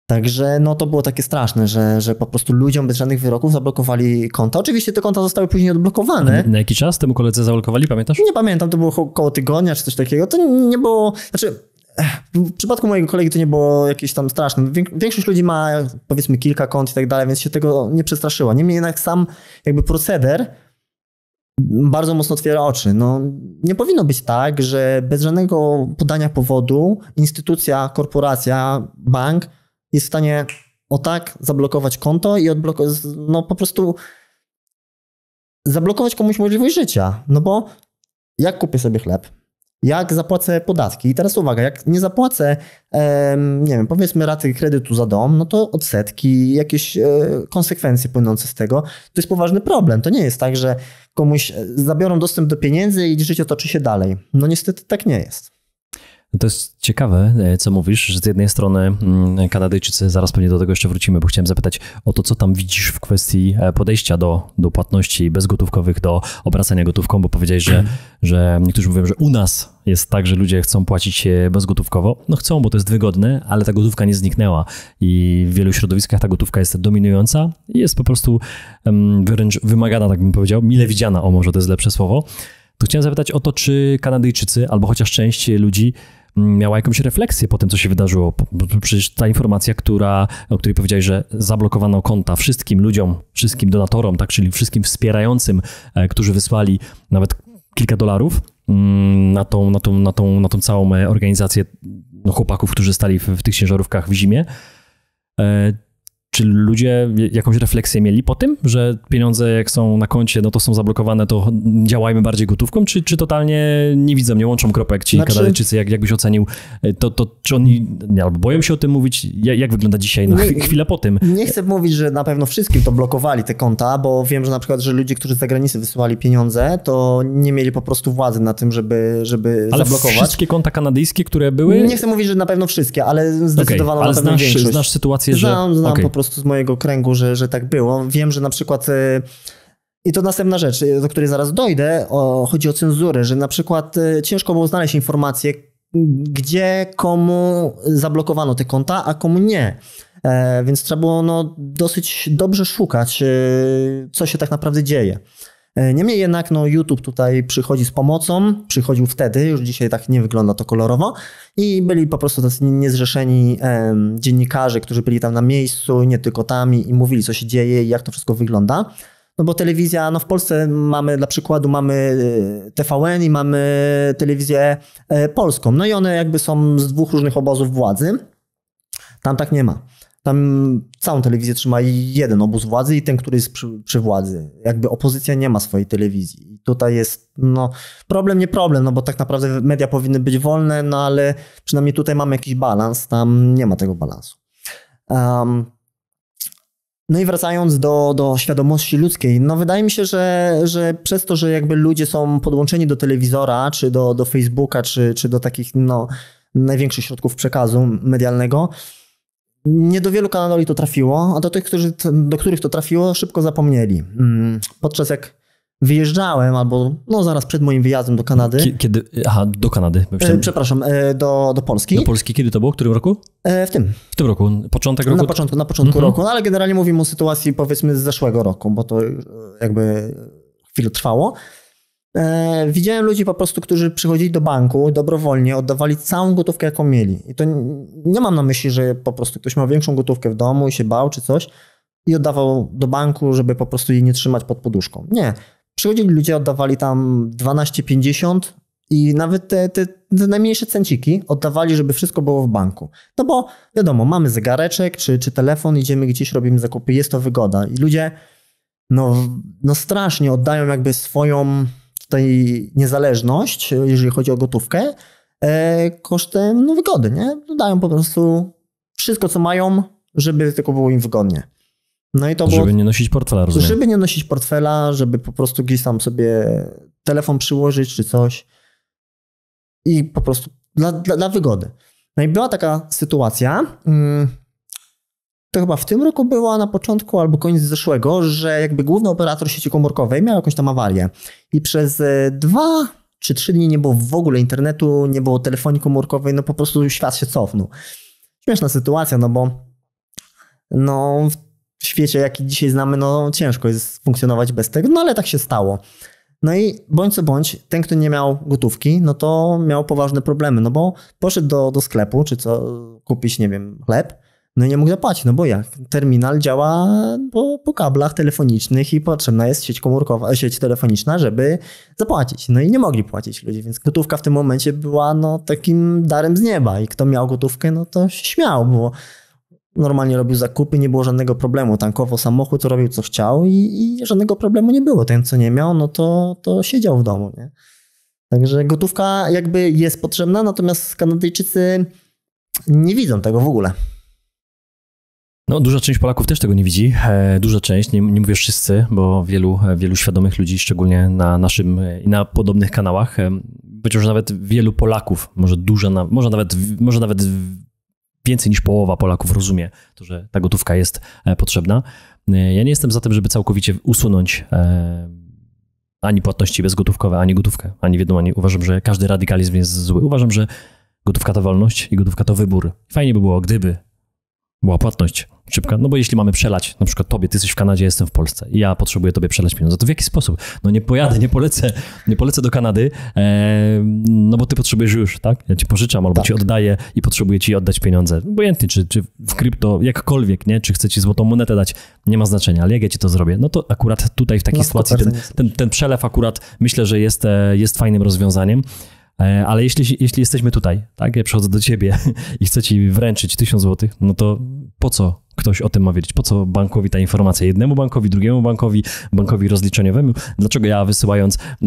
Także no to było takie straszne, że, że po prostu ludziom bez żadnych wyroków zablokowali konta. Oczywiście te konta zostały później odblokowane. Na, na jaki czas temu koledze zablokowali, pamiętasz? Nie pamiętam, to było około tygodnia czy coś takiego. To nie było, znaczy w przypadku mojego kolegi to nie było jakieś tam straszne. Większość ludzi ma powiedzmy kilka kont i tak dalej, więc się tego nie przestraszyła. Niemniej jednak sam jakby proceder bardzo mocno otwiera oczy. No, nie powinno być tak, że bez żadnego podania powodu instytucja, korporacja, bank jest w stanie o tak zablokować konto i odblokować, no po prostu zablokować komuś możliwość życia. No bo jak kupię sobie chleb, jak zapłacę podatki. I teraz uwaga, jak nie zapłacę, nie wiem, powiedzmy raty kredytu za dom, no to odsetki, jakieś e, konsekwencje płynące z tego, to jest poważny problem. To nie jest tak, że komuś e, zabiorą dostęp do pieniędzy i życie toczy się dalej. No niestety tak nie jest. To jest ciekawe, e, co mówisz, że z jednej strony mm, Kanadyjczycy, zaraz pewnie do tego jeszcze wrócimy, bo chciałem zapytać o to, co tam widzisz w kwestii e, podejścia do, do płatności bezgotówkowych, do obracania gotówką, bo powiedziałeś, że, że niektórzy mówią, że u nas jest tak, że ludzie chcą płacić bezgotówkowo. No chcą, bo to jest wygodne, ale ta gotówka nie zniknęła i w wielu środowiskach ta gotówka jest dominująca i jest po prostu wręcz wymagana, tak bym powiedział, mile widziana, o może to jest lepsze słowo. To chciałem zapytać o to, czy Kanadyjczycy, albo chociaż część ludzi miała jakąś refleksję po tym, co się wydarzyło. Przecież ta informacja, która, o której powiedziałeś, że zablokowano konta wszystkim ludziom, wszystkim donatorom, tak, czyli wszystkim wspierającym, e, którzy wysłali nawet kilka dolarów mm, na tą, na tą, na tą, na tą całą e, organizację no, chłopaków, którzy stali w, w tych ciężarówkach w zimie. Czy ludzie jakąś refleksję mieli po tym, że pieniądze jak są na koncie, no to są zablokowane, to działajmy bardziej gotówką, czy, czy totalnie nie widzą, nie łączą kropek ci znaczy... Kanadyjczycy, jak, jakbyś ocenił, e, to, to czy oni nie, albo boją się o tym mówić, jak, jak wygląda dzisiaj, no, nie, chwilę po tym. Nie chcę mówić, że na pewno wszystkim to blokowali te konta, bo wiem, że na przykład, że ludzie, którzy z zagranicy wysyłali pieniądze, to nie mieli po prostu władzy na tym, żeby, żeby ale zablokować. wszystkie konta kanadyjskie, które były? Nie chcę mówić, że na pewno wszystkie, ale zdecydowanie okay, ale na pewno znasz, większość. znasz sytuację, że... Znam, znam okay. po prostu z mojego kręgu, że, że tak było. Wiem, że na przykład... E, I to następna rzecz, do której zaraz dojdę, o, chodzi o cenzurę, że na przykład e, ciężko było znaleźć informację, gdzie komu zablokowano te konta, a komu nie. E, więc trzeba było no, dosyć dobrze szukać, e, co się tak naprawdę dzieje. E, niemniej jednak no, YouTube tutaj przychodzi z pomocą, przychodził wtedy, już dzisiaj tak nie wygląda to kolorowo i byli po prostu tacy niezrzeszeni e, dziennikarze, którzy byli tam na miejscu, nie tylko tam i, i mówili co się dzieje i jak to wszystko wygląda. No bo telewizja, no w Polsce mamy, dla przykładu mamy e, TVN i mamy telewizję e, polską. No i one jakby są z dwóch różnych obozów władzy. Tam tak nie ma. Tam całą telewizję trzyma jeden obóz władzy i ten, który jest przy, przy, władzy. Jakby opozycja nie ma swojej telewizji. I tutaj jest no, problem, nie problem, no bo tak naprawdę media powinny być wolne, no ale przynajmniej tutaj mamy jakiś balans, tam nie ma tego balansu. Um, No i wracając do, do świadomości ludzkiej, no wydaje mi się, że, że przez to, że jakby ludzie są podłączeni do telewizora, czy do, do Facebooka, czy, czy do takich no, największych środków przekazu medialnego, nie do wielu kanałów to trafiło, a do tych, którzy, do których to trafiło, szybko zapomnieli. Mm, podczas jak wyjeżdżałem, albo no zaraz przed moim wyjazdem do Kanady. Kiedy? Aha, do Kanady. E, przepraszam, e, do, do Polski. Do Polski kiedy to było? W którym roku? E, w tym. W tym roku. Początek roku? Na początku, na początku mhm. roku, no ale generalnie mówimy o sytuacji powiedzmy z zeszłego roku, bo to jakby chwilę trwało. E, widziałem ludzi po prostu, którzy przychodzili do banku dobrowolnie, oddawali całą gotówkę, jaką mieli. I to nie mam na myśli, że po prostu ktoś miał większą gotówkę w domu i się bał czy coś i oddawał do banku, żeby po prostu jej nie trzymać pod poduszką. Nie. Przychodzili ludzie, oddawali tam 12,50 i nawet te, te, te, najmniejsze cenciki oddawali, żeby wszystko było w banku. No bo wiadomo, mamy zegareczek czy, czy telefon, idziemy gdzieś, robimy zakupy, jest to wygoda. I ludzie no, no strasznie oddają jakby swoją tutaj niezależność, jeżeli chodzi o gotówkę, e, kosztem no, wygody, nie? Dają po prostu wszystko, co mają, żeby tylko było im wygodnie. No i to żeby było, nie nosić portfela, rozumiem. Żeby nie nosić portfela, żeby po prostu gdzieś tam sobie telefon przyłożyć czy coś i po prostu dla, dla, dla wygody. No i była taka sytuacja, mm, to chyba w tym roku była na początku albo koniec zeszłego, że jakby główny operator sieci komórkowej miał jakąś tam awarię i przez e, dwa czy trzy dni nie było w ogóle internetu, nie było telefonii komórkowej, no po prostu świat się cofnął. Śmieszna sytuacja, no bo no w świecie, jaki dzisiaj znamy, no ciężko jest funkcjonować bez tego, no ale tak się stało. No i bądź co bądź, ten, kto nie miał gotówki, no to miał poważne problemy, no bo poszedł do, do sklepu, czy co, kupić, nie wiem, chleb, no i nie mógł zapłacić, no bo jak? Terminal działa po, po kablach telefonicznych i potrzebna jest sieć komórkowa, sieć telefoniczna, żeby zapłacić. No i nie mogli płacić ludzie, więc gotówka w tym momencie była no, takim darem z nieba i kto miał gotówkę, no to śmiał, bo normalnie robił zakupy, nie było żadnego problemu. Tankowo samochód, robił co chciał i, i, żadnego problemu nie było. Ten, co nie miał, no to, to siedział w domu. Nie? Także gotówka jakby jest potrzebna, natomiast Kanadyjczycy nie widzą tego w ogóle. No, duża część Polaków też tego nie widzi. E, duża część, nie, nie mówię wszyscy, bo wielu, e, wielu świadomych ludzi, szczególnie na naszym e, i na podobnych kanałach, być może nawet wielu Polaków, może duża, może nawet, może nawet więcej niż połowa Polaków rozumie to, że ta gotówka jest potrzebna. Ja nie jestem za tym, żeby całkowicie usunąć ani płatności bezgotówkowe, ani gotówkę, ani wiadomo, ani uważam, że każdy radykalizm jest zły. Uważam, że gotówka to wolność i gotówka to wybór. Fajnie by było, gdyby była płatność szybka, no bo jeśli mamy przelać, na przykład tobie, ty jesteś w Kanadzie, jestem w Polsce i ja potrzebuję tobie przelać pieniądze, to w jaki sposób? No nie pojadę, nie polecę, nie polecę do Kanady, e, no bo ty potrzebujesz już, tak? Ja ci pożyczam albo tak. ci oddaję i potrzebuję ci oddać pieniądze. Obojętnie, czy, czy w krypto, jakkolwiek, nie? Czy chcę ci złotą monetę dać, nie ma znaczenia, ale jak ja ci to zrobię? No to akurat tutaj w takiej no, sytuacji ten, ten, ten przelew akurat myślę, że jest, e, jest fajnym rozwiązaniem. E, ale jeśli, jeśli jesteśmy tutaj, tak, ja przychodzę do ciebie i chcę ci wręczyć tysiąc złotych, no to po co ktoś o tym ma wiedzieć? Po co bankowi ta informacja? Jednemu bankowi, drugiemu bankowi, bankowi rozliczeniowemu? Dlaczego ja wysyłając e,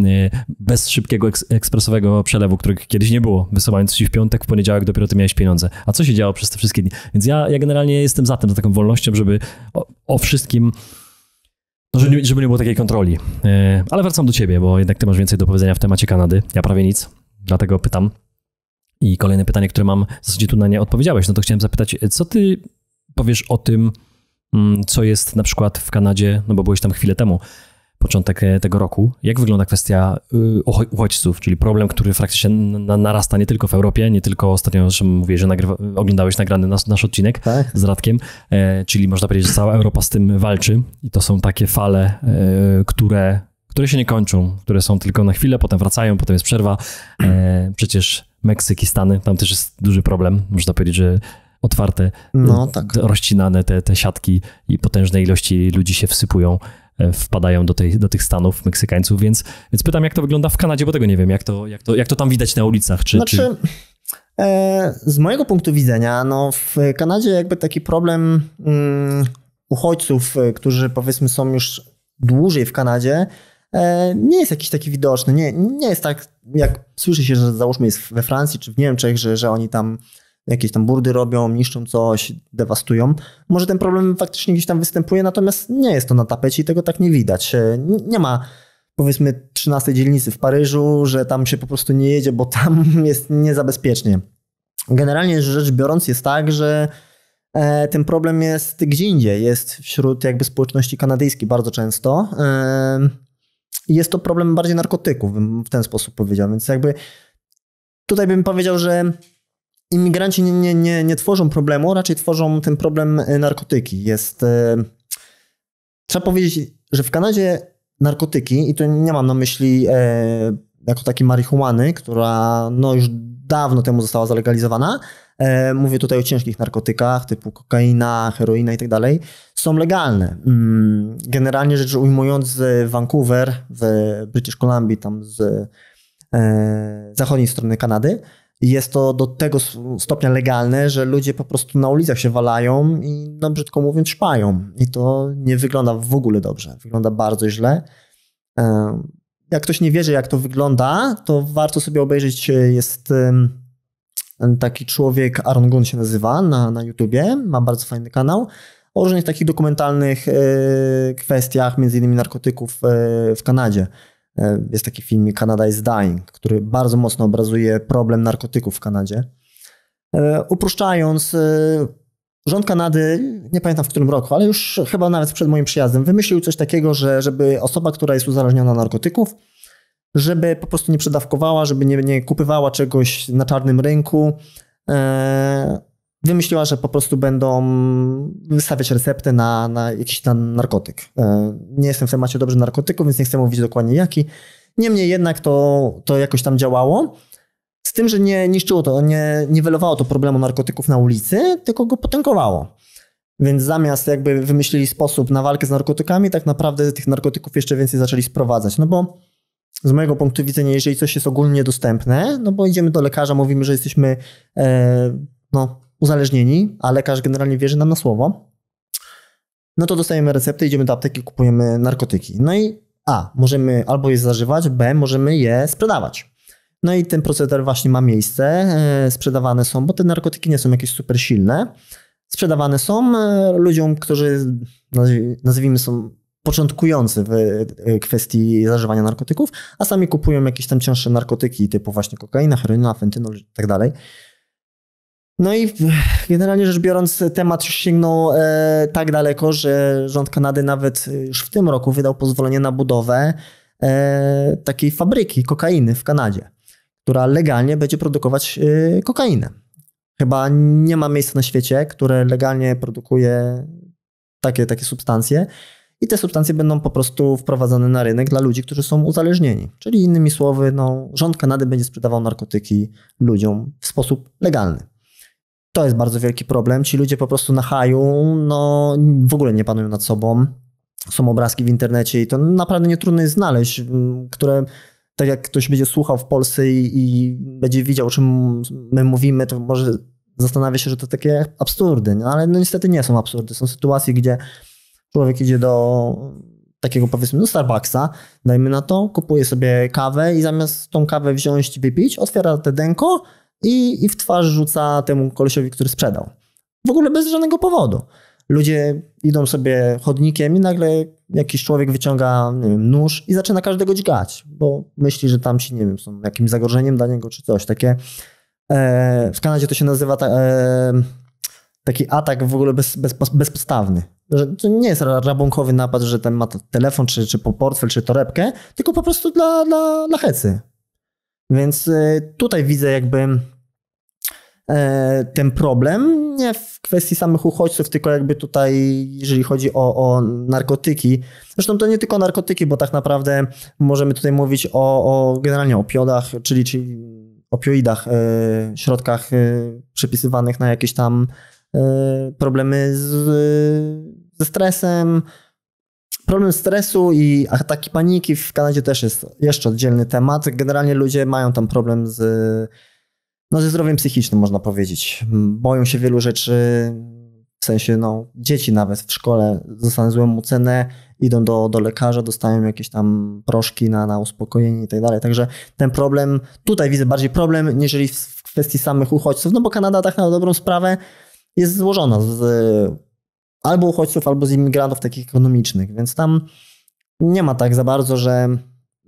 bez szybkiego ekspresowego przelewu, których kiedyś nie było, wysyłając ci w piątek, w poniedziałek dopiero ty miałeś pieniądze? A co się działo przez te wszystkie dni? Więc ja, ja generalnie jestem za tym, za taką wolnością, żeby o, o wszystkim no, żeby, żeby nie było takiej kontroli. E, ale wracam do ciebie, bo jednak ty masz więcej do powiedzenia w temacie Kanady. Ja prawie nic. Dlatego pytam. I kolejne pytanie, które mam, w zasadzie tu na nie odpowiedziałeś, no to chciałem zapytać, co ty powiesz o tym, mm, co jest na przykład w Kanadzie, no bo byłeś tam chwilę temu, początek e, tego roku. Jak wygląda kwestia y, uchodźców, czyli problem, który faktycznie narasta nie tylko w Europie, nie tylko ostatnio, że mówię, że nagrywa, oglądałeś nagrany nasz, nasz odcinek tak. z Radkiem, e, czyli można powiedzieć, że cała Europa z tym walczy i to są takie fale, e, które które się nie kończą, które są tylko na chwilę, potem wracają, potem jest przerwa. Przecież Meksyk i Stany, tam też jest duży problem. Można powiedzieć, że otwarte, no, tak. rozcinane te, te siatki i potężne ilości ludzi się wsypują, e, wpadają do, tej, do tych Stanów, Meksykańców, więc, więc pytam, jak to wygląda w Kanadzie, bo tego nie wiem, jak to, jak to, jak to tam widać na ulicach. Czy, znaczy, czy... E, z mojego punktu widzenia, no w Kanadzie jakby taki problem mm, uchodźców, e, którzy powiedzmy są już dłużej w Kanadzie, E, nie jest jakiś taki widoczny. Nie, nie jest tak, jak słyszy się, że załóżmy jest we Francji czy w Niemczech, że, że oni tam jakieś tam burdy robią, niszczą coś, dewastują. Może ten problem faktycznie gdzieś tam występuje, natomiast nie jest to na tapecie i tego tak nie widać. Nie ma powiedzmy 13 dzielnicy w Paryżu, że tam się po prostu nie jedzie, bo tam jest niezabezpiecznie. Generalnie rzecz biorąc jest tak, że e, ten problem jest gdzie indziej, jest wśród jakby społeczności kanadyjskiej bardzo często. E, jest to problem bardziej narkotyków, bym w ten sposób powiedział, więc jakby tutaj bym powiedział, że imigranci nie, nie, nie, nie tworzą problemu, raczej tworzą ten problem e, narkotyki. Jest. Trzeba powiedzieć, że w Kanadzie narkotyki, i to nie mam na myśli e, jako takiej marihuany, która no już dawno temu została zalegalizowana. E, mówię tutaj o ciężkich narkotykach typu kokaina, heroina i tak. Są legalne. Mm, generalnie rzecz ujmując, Vancouver w British Columbia, tam z e, zachodniej strony Kanady, jest to do tego stopnia legalne, że ludzie po prostu na ulicach się walają i no brzydko mówiąc szpają. I to nie wygląda w ogóle dobrze. Wygląda bardzo źle. E, jak ktoś nie wierzy, jak to wygląda, to warto sobie obejrzeć. E, jest taki człowiek, Aaron Gunn się nazywa, na, na YouTubie. Ma bardzo fajny kanał o różnych takich dokumentalnych e, kwestiach, między innymi narkotyków w Kanadzie. E, jest taki film Canada is Dying, który bardzo mocno obrazuje problem narkotyków w Kanadzie. E, uproszczając, e, rząd Kanady, nie pamiętam w którym roku, ale już chyba nawet przed moim przyjazdem, wymyślił coś takiego, że żeby osoba, która jest uzależniona narkotyków, żeby po prostu nie przedawkowała, żeby nie, nie kupywała czegoś na czarnym rynku, wymyśliła, że po prostu będą wystawiać receptę na, na jakiś tam narkotyk. E, nie jestem w temacie dobrze narkotyków, więc nie chcę mówić dokładnie jaki. Niemniej jednak to, to jakoś tam działało. Z tym, że nie niszczyło to, nie niwelowało to problemu narkotyków na ulicy, tylko go potęgowało. Więc zamiast jakby wymyślili sposób na walkę z narkotykami, tak naprawdę tych narkotyków jeszcze więcej zaczęli sprowadzać. No bo z mojego punktu widzenia, jeżeli coś jest ogólnie dostępne, no bo idziemy do lekarza, mówimy, że jesteśmy e, no, uzależnieni, a lekarz generalnie wierzy nam na słowo, no to dostajemy receptę, idziemy do apteki, kupujemy narkotyki. No i A, możemy albo je zażywać, B, możemy je sprzedawać. No i ten proceder właśnie ma miejsce, e, sprzedawane są, bo te narkotyki nie są jakieś super silne, sprzedawane są e, ludziom, którzy nazwijmy są początkujący w e, kwestii zażywania narkotyków, a sami kupują jakieś tam cięższe narkotyki typu właśnie kokaina, heroina, fentynol i tak dalej. No i generalnie rzecz biorąc, temat już sięgnął e, tak daleko, że rząd Kanady nawet już w tym roku wydał pozwolenie na budowę e, takiej fabryki kokainy w Kanadzie, która legalnie będzie produkować e, kokainę. Chyba nie ma miejsca na świecie, które legalnie produkuje takie, takie substancje. I te substancje będą po prostu wprowadzane na rynek dla ludzi, którzy są uzależnieni. Czyli innymi słowy, no, rząd Kanady będzie sprzedawał narkotyki ludziom w sposób legalny. To jest bardzo wielki problem. Ci ludzie po prostu na haju no, w ogóle nie panują nad sobą. Są obrazki w internecie i to naprawdę nie trudno jest znaleźć, które tak jak ktoś będzie słuchał w Polsce i, i będzie widział, o czym my mówimy, to może zastanawia się, że to takie absurdy, no, ale no niestety nie są absurdy. Są sytuacje, gdzie człowiek idzie do takiego powiedzmy do Starbucksa, dajmy na to, kupuje sobie kawę i zamiast tą kawę wziąć wypić, otwiera te denko i, i w twarz rzuca temu kolesiowi, który sprzedał. W ogóle bez żadnego powodu. Ludzie idą sobie chodnikiem i nagle jakiś człowiek wyciąga wiem, nóż i zaczyna każdego dźgać, bo myśli, że tam się, nie wiem, są jakimś zagrożeniem dla niego czy coś. Takie, e, w Kanadzie to się nazywa ta, e, taki atak w ogóle bez, bez, bezpodstawny. Że to nie jest rabunkowy napad, że ten ma telefon, czy, czy po portfel, czy torebkę, tylko po prostu dla, dla, dla hecy. Więc e, tutaj widzę jakby e, ten problem, nie w kwestii samych uchodźców, tylko jakby tutaj, jeżeli chodzi o, o narkotyki. Zresztą to nie tylko narkotyki, bo tak naprawdę możemy tutaj mówić o, o generalnie opiodach, czyli, czyli opioidach, e, środkach przypisywanych na jakieś tam problemy z, ze stresem, Problem stresu i ataki paniki w Kanadzie też jest jeszcze oddzielny temat. Generalnie ludzie mają tam problem z, no, ze zdrowiem psychicznym, można powiedzieć. Boją się wielu rzeczy, w sensie no, dzieci nawet w szkole dostaną złą cenę, idą do, do lekarza, dostają jakieś tam proszki na, na uspokojenie i tak dalej. Także ten problem, tutaj widzę bardziej problem, niżeli w kwestii samych uchodźców, no bo Kanada tak na dobrą sprawę jest złożona z albo uchodźców, albo z imigrantów takich ekonomicznych, więc tam nie ma tak za bardzo, że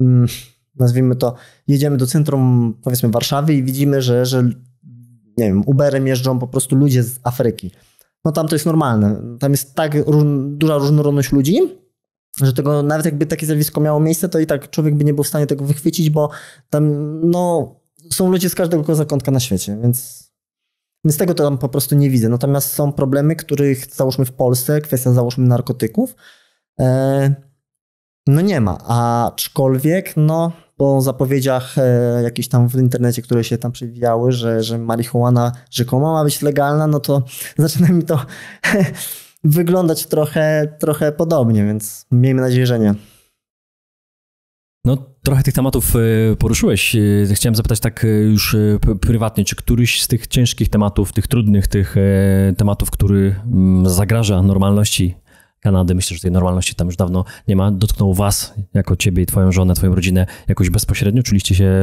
mm, nazwijmy to, jedziemy do centrum powiedzmy Warszawy i widzimy, że, że nie wiem, Uberem jeżdżą po prostu ludzie z Afryki. No tam to jest normalne. Tam jest tak duża różnorodność ludzi, że tego nawet jakby takie zjawisko miało miejsce, to i tak człowiek by nie był w stanie tego wychwycić, bo tam no, są ludzie z każdego zakątka na świecie, więc, więc tego to tam po prostu nie widzę. Natomiast są problemy, których załóżmy w Polsce, kwestia załóżmy narkotyków, e, no nie ma. Aczkolwiek, no po zapowiedziach e, jakichś tam w internecie, które się tam przewijały, że, że marihuana rzekomo ma być legalna, no to zaczyna mi to wyglądać trochę, trochę podobnie, więc miejmy nadzieję, że nie. No, trochę tych tematów e, poruszyłeś. E, chciałem zapytać tak już prywatnie, czy któryś z tych ciężkich tematów, tych trudnych, tych tematów, który mm, zagraża normalności Kanady. Myślę, że tej normalności tam już dawno nie ma. Dotknął was, jako ciebie i twoją żonę, twoją rodzinę jakoś bezpośrednio? Czuliście się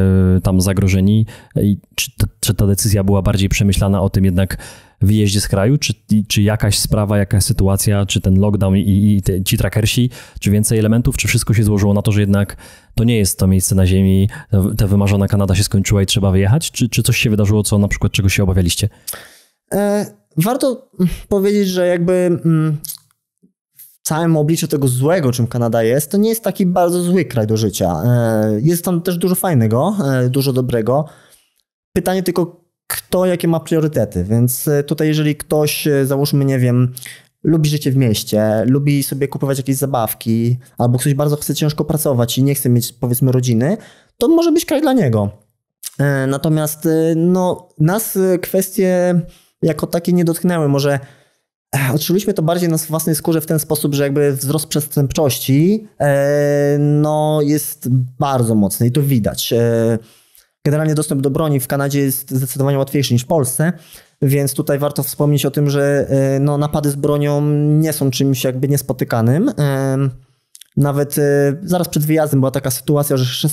tam zagrożeni? I czy, to, czy ta decyzja była bardziej przemyślana o tym jednak wyjeździe z kraju? Czy, czy jakaś sprawa, jakaś sytuacja, czy ten lockdown i, i te, ci trackersi, czy więcej elementów? Czy wszystko się złożyło na to, że jednak to nie jest to miejsce na ziemi, ta wymarzona Kanada się skończyła i trzeba wyjechać? Czy, czy coś się wydarzyło, co na przykład czego się obawialiście? E, warto powiedzieć, że jakby mm, całym obliczu tego złego, czym Kanada jest, to nie jest taki bardzo zły kraj do życia. E, jest tam też dużo fajnego, e, dużo dobrego. Pytanie tylko, kto jakie ma priorytety. Więc e, tutaj, jeżeli ktoś, załóżmy, nie wiem, lubi życie w mieście, lubi sobie kupować jakieś zabawki, albo ktoś bardzo chce ciężko pracować i nie chce mieć, powiedzmy, rodziny, to może być kraj dla niego. Natomiast no, nas kwestie jako takie nie dotknęły. Może Odczuliśmy to bardziej na własnej skórze w ten sposób, że jakby wzrost przestępczości e, no, jest bardzo mocny i to widać. E, generalnie dostęp do broni w Kanadzie jest zdecydowanie łatwiejszy niż w Polsce, więc tutaj warto wspomnieć o tym, że e, no, napady z bronią nie są czymś jakby niespotykanym. Nawet zaraz przed wyjazdem była taka sytuacja, że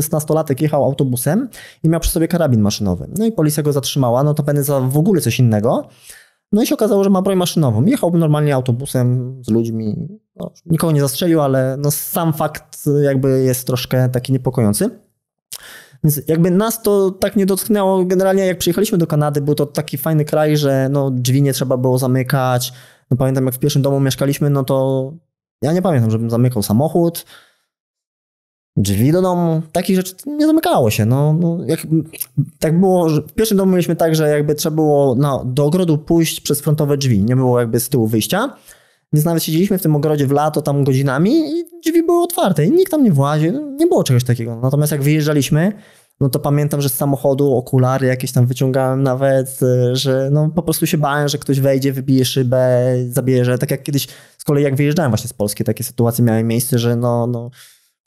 16-latek jechał autobusem i miał przy sobie karabin maszynowy. No i policja go zatrzymała, no to pewnie za w ogóle coś innego. No i się okazało, że ma broń maszynową. Jechałby normalnie autobusem z ludźmi. No, nikogo nie zastrzelił, ale no sam fakt jakby jest troszkę taki niepokojący. Więc jakby nas to tak nie dotknęło. Generalnie jak przyjechaliśmy do Kanady, był to taki fajny kraj, że no drzwi nie trzeba było zamykać. No pamiętam jak w pierwszym domu mieszkaliśmy, no to ja nie pamiętam, żebym zamykał samochód drzwi do domu, takich rzeczy nie zamykało się. No, no jak, tak było, w pierwszym domu mieliśmy tak, że jakby trzeba było no, do ogrodu pójść przez frontowe drzwi, nie było jakby z tyłu wyjścia, więc nawet siedzieliśmy w tym ogrodzie w lato tam godzinami i drzwi były otwarte i nikt tam nie właził, nie było czegoś takiego. Natomiast jak wyjeżdżaliśmy, no to pamiętam, że z samochodu okulary jakieś tam wyciągałem nawet, że no po prostu się bałem, że ktoś wejdzie, wybije szybę, zabierze. Tak jak kiedyś z kolei jak wyjeżdżałem właśnie z Polski, takie sytuacje miały miejsce, że no, no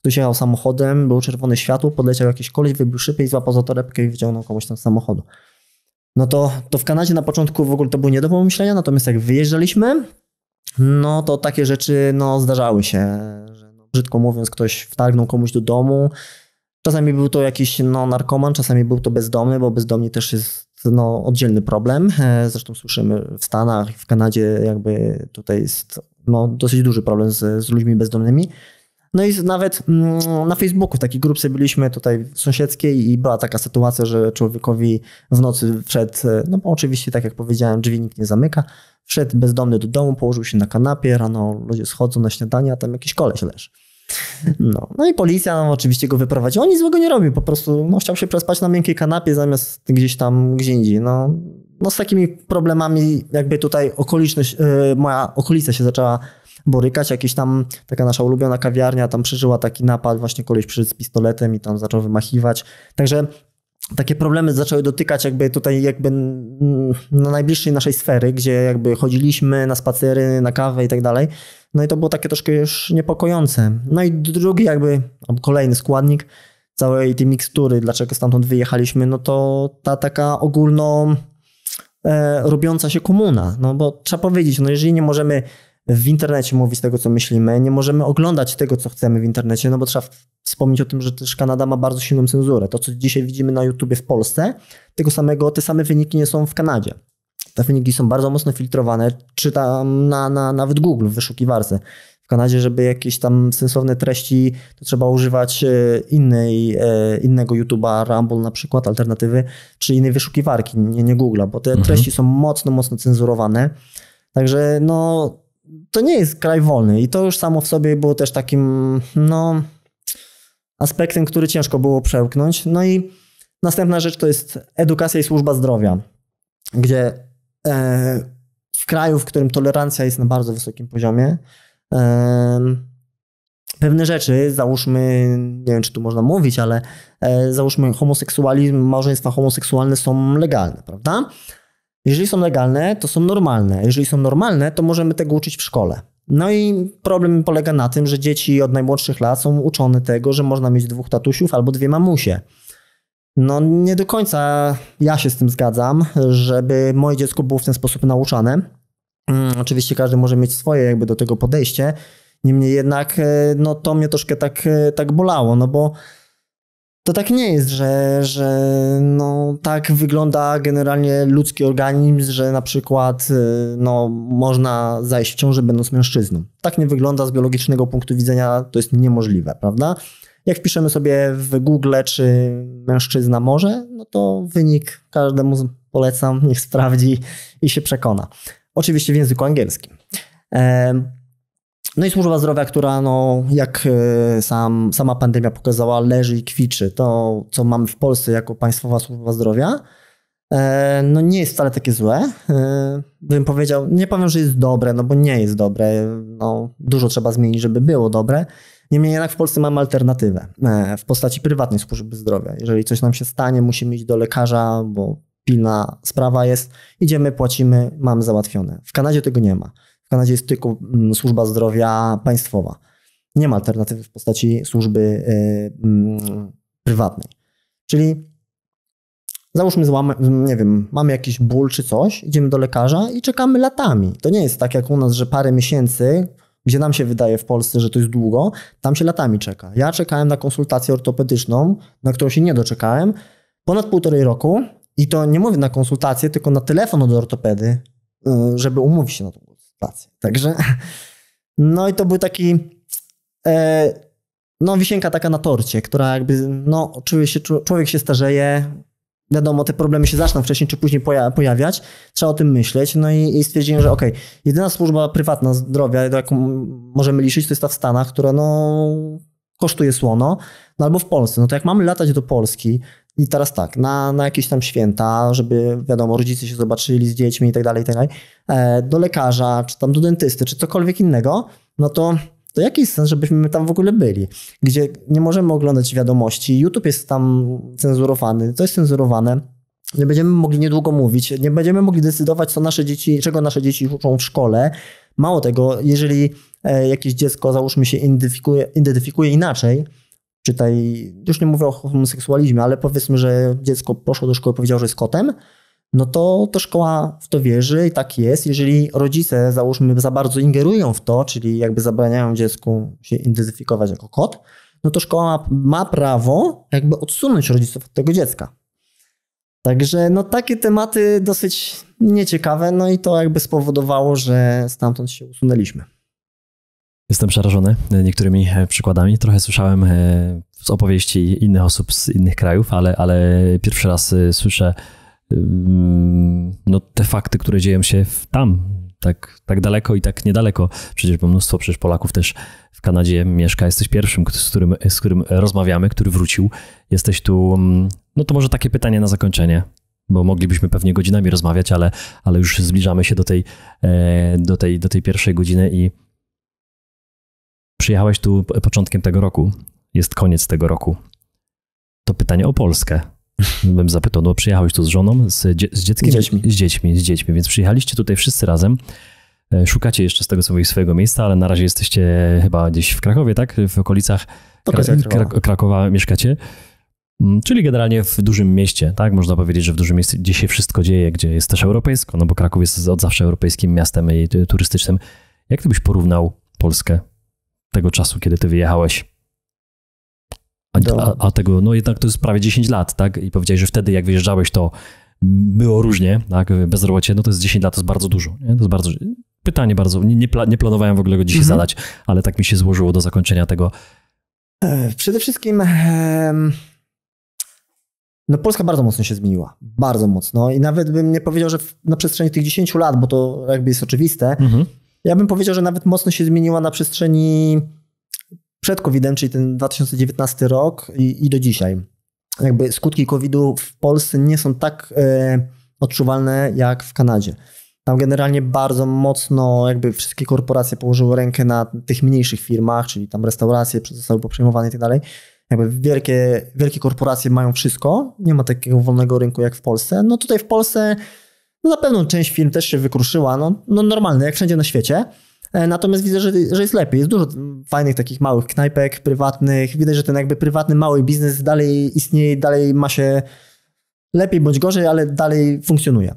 Ktoś jechał samochodem, było czerwone światło, podleciał jakiś koleś, wybił szybę i złapał za torebkę i wyciągnął komuś tam z samochodu. No to, to w Kanadzie na początku w ogóle to było nie do pomyślenia, natomiast jak wyjeżdżaliśmy, no to takie rzeczy no, zdarzały się, że no, brzydko mówiąc ktoś wtargnął komuś do domu. Czasami był to jakiś no, narkoman, czasami był to bezdomny, bo bezdomni też jest no, oddzielny problem. E, zresztą słyszymy w Stanach w Kanadzie jakby tutaj jest no, dosyć duży problem z, z ludźmi bezdomnymi. No i nawet mm, na Facebooku w takiej grupce byliśmy tutaj sąsiedzkiej i była taka sytuacja, że człowiekowi w nocy wszedł, no bo oczywiście tak jak powiedziałem, drzwi nikt nie zamyka, wszedł bezdomny do domu, położył się na kanapie, rano ludzie schodzą na śniadanie, a tam jakiś koleś leży. No, no i policja no, oczywiście go wyprowadziła. On nic złego nie robił, po prostu no, chciał się przespać na miękkiej kanapie zamiast gdzieś tam, gdzie indziej. No, no z takimi problemami jakby tutaj okoliczność, yy, moja okolica się zaczęła borykać. Jakieś tam, taka nasza ulubiona kawiarnia tam przeżyła taki napad, właśnie koleś przyszedł z pistoletem i tam zaczął wymachiwać. Także takie problemy zaczęły dotykać jakby tutaj jakby na najbliższej naszej sfery, gdzie jakby chodziliśmy na spacery, na kawę i tak dalej. No i to było takie troszkę już niepokojące. No i drugi jakby, kolejny składnik całej tej mikstury, dlaczego stamtąd wyjechaliśmy, no to ta taka ogólno e, robiąca się komuna. No bo trzeba powiedzieć, no jeżeli nie możemy w internecie mówić tego, co myślimy, nie możemy oglądać tego, co chcemy w internecie, no bo trzeba wspomnieć o tym, że też Kanada ma bardzo silną cenzurę. To, co dzisiaj widzimy na YouTubie w Polsce, tego samego, te same wyniki nie są w Kanadzie. Te wyniki są bardzo mocno filtrowane, czy tam na, na, nawet Google w wyszukiwarce. W Kanadzie, żeby jakieś tam sensowne treści, to trzeba używać e, innej, e, innego YouTube'a, Rumble na przykład, alternatywy, czy innej wyszukiwarki, nie, nie Google'a, bo te mhm. treści są mocno, mocno cenzurowane. Także no, to nie jest kraj wolny i to już samo w sobie było też takim, no, aspektem, który ciężko było przełknąć. No i następna rzecz to jest edukacja i służba zdrowia, gdzie e, w kraju, w którym tolerancja jest na bardzo wysokim poziomie, e, pewne rzeczy, załóżmy, nie wiem czy tu można mówić, ale e, załóżmy homoseksualizm, małżeństwa homoseksualne są legalne, prawda? Jeżeli są legalne, to są normalne. Jeżeli są normalne, to możemy tego uczyć w szkole. No i problem polega na tym, że dzieci od najmłodszych lat są uczone tego, że można mieć dwóch tatusiów albo dwie mamusie. No nie do końca ja się z tym zgadzam, żeby moje dziecko było w ten sposób nauczane. Mm, oczywiście każdy może mieć swoje jakby do tego podejście. Niemniej jednak e, no to mnie troszkę tak, e, tak bolało, no bo to tak nie jest, że, że no, tak wygląda generalnie ludzki organizm, że na przykład y, no, można zajść w ciążę będąc mężczyzną. Tak nie wygląda z biologicznego punktu widzenia, to jest niemożliwe, prawda? Jak wpiszemy sobie w Google, czy mężczyzna może, no to wynik każdemu polecam, niech sprawdzi i się przekona. Oczywiście w języku angielskim. No i służba zdrowia, która, no, jak e, sam, sama pandemia pokazała, leży i kwiczy. To, co mamy w Polsce jako państwowa służba zdrowia, e, no nie jest wcale takie złe. E, bym powiedział, nie powiem, że jest dobre, no bo nie jest dobre. No, dużo trzeba zmienić, żeby było dobre. Niemniej jednak w Polsce mamy alternatywę w postaci prywatnej służby zdrowia. Jeżeli coś nam się stanie, musimy iść do lekarza, bo pilna sprawa jest, idziemy, płacimy, mamy załatwione. W Kanadzie tego nie ma. W Kanadzie jest tylko mm, służba zdrowia państwowa. Nie ma alternatywy w postaci służby y, mm, prywatnej. Czyli załóżmy, nie wiem, mamy jakiś ból czy coś, idziemy do lekarza i czekamy latami. To nie jest tak jak u nas, że parę miesięcy, gdzie nam się wydaje w Polsce, że to jest długo, tam się latami czeka. Ja czekałem na konsultację ortopedyczną, na którą się nie doczekałem, ponad półtorej roku i to nie mówię na konsultację, tylko na telefon do ortopedy, y, żeby umówić się na to pracę. Także, no i to był taki, e, no wisienka taka na torcie, która jakby, no oczywiście człowiek się starzeje, wiadomo, te problemy się zaczną wcześniej czy później pojawiać, trzeba o tym myśleć, no i, i stwierdziłem, że okej, okay, jedyna służba prywatna zdrowia, jaką możemy liczyć, to jest ta w Stanach, która no kosztuje słono, no albo w Polsce. No to jak mamy latać do Polski, i teraz tak, na, na jakieś tam święta, żeby wiadomo, rodzice się zobaczyli z dziećmi i tak dalej, i tak dalej, e, do lekarza, czy tam do dentysty, czy cokolwiek innego, no to to jaki jest sens, żebyśmy tam w ogóle byli? Gdzie nie możemy oglądać wiadomości, YouTube jest tam cenzurowany, to jest cenzurowane, nie będziemy mogli niedługo mówić, nie będziemy mogli decydować, co nasze dzieci, czego nasze dzieci uczą w szkole. Mało tego, jeżeli e, jakieś dziecko, załóżmy się, identyfikuje, identyfikuje inaczej, czytaj, już nie mówię o homoseksualizmie, ale powiedzmy, że dziecko poszło do szkoły, powiedziało, że jest kotem, no to, to szkoła w to wierzy i tak jest. Jeżeli rodzice, załóżmy, za bardzo ingerują w to, czyli jakby zabraniają dziecku się identyfikować jako kot, no to szkoła ma prawo jakby odsunąć rodziców od tego dziecka. Także no takie tematy dosyć nieciekawe, no i to jakby spowodowało, że stamtąd się usunęliśmy. Jestem przerażony niektórymi e, przykładami. Trochę słyszałem e, z opowieści innych osób z innych krajów, ale, ale pierwszy raz e, słyszę no, te fakty, które dzieją się tam, tak, tak daleko i tak niedaleko. Przecież mnóstwo przecież Polaków też w Kanadzie mieszka. Jesteś pierwszym, z którym, z którym rozmawiamy, który wrócił. Jesteś tu. No to może takie pytanie na zakończenie, bo moglibyśmy pewnie godzinami rozmawiać, ale, ale już zbliżamy się do tej, do tej, do tej pierwszej godziny i Przyjechałeś tu początkiem tego roku, jest koniec tego roku. To pytanie o Polskę. Bym zapytał, no przyjechałeś tu z żoną, z, dzie z dzieckiem? Z dziećmi. Z dziećmi, z dziećmi, więc przyjechaliście tutaj wszyscy razem. E, szukacie jeszcze z tego co swojego miejsca, ale na razie jesteście chyba gdzieś w Krakowie, tak? W okolicach Krak Krakowa. Krakowa mieszkacie. Mm, czyli generalnie w dużym mieście, tak? Można powiedzieć, że w dużym mieście, gdzie się wszystko dzieje, gdzie jest też europejsko, no bo Kraków jest od zawsze europejskim miastem i turystycznym. Jak ty byś porównał Polskę tego czasu, kiedy ty wyjechałeś? A, a, a, tego, no jednak to jest prawie 10 lat, tak? I powiedziałeś, że wtedy jak wyjeżdżałeś, to było różnie, tak? Bezrobocie, no to jest 10 lat, to jest bardzo dużo. Nie? To jest bardzo... Pytanie bardzo, nie, nie, pla, nie planowałem w ogóle go dzisiaj mhm. zadać, ale tak mi się złożyło do zakończenia tego. E, przede wszystkim no Polska bardzo mocno się zmieniła. Bardzo mocno. I nawet bym nie powiedział, że na przestrzeni tych 10 lat, bo to jakby jest oczywiste, mhm. Ja bym powiedział, że nawet mocno się zmieniła na przestrzeni przed COVID-em, czyli ten 2019 rok i, i do dzisiaj. Jakby skutki COVID-u w Polsce nie są tak e, odczuwalne jak w Kanadzie. Tam generalnie bardzo mocno jakby wszystkie korporacje położyły rękę na tych mniejszych firmach, czyli tam restauracje zostały poprzejmowane i tak dalej. Jakby wielkie, wielkie korporacje mają wszystko, nie ma takiego wolnego rynku jak w Polsce. No tutaj w Polsce no na pewno część firm też się wykruszyła, no, no normalne, jak wszędzie na świecie. E, natomiast widzę, że, że jest lepiej. Jest dużo fajnych takich małych knajpek prywatnych. Widać, że ten jakby prywatny, mały biznes dalej istnieje, dalej ma się lepiej bądź gorzej, ale dalej funkcjonuje.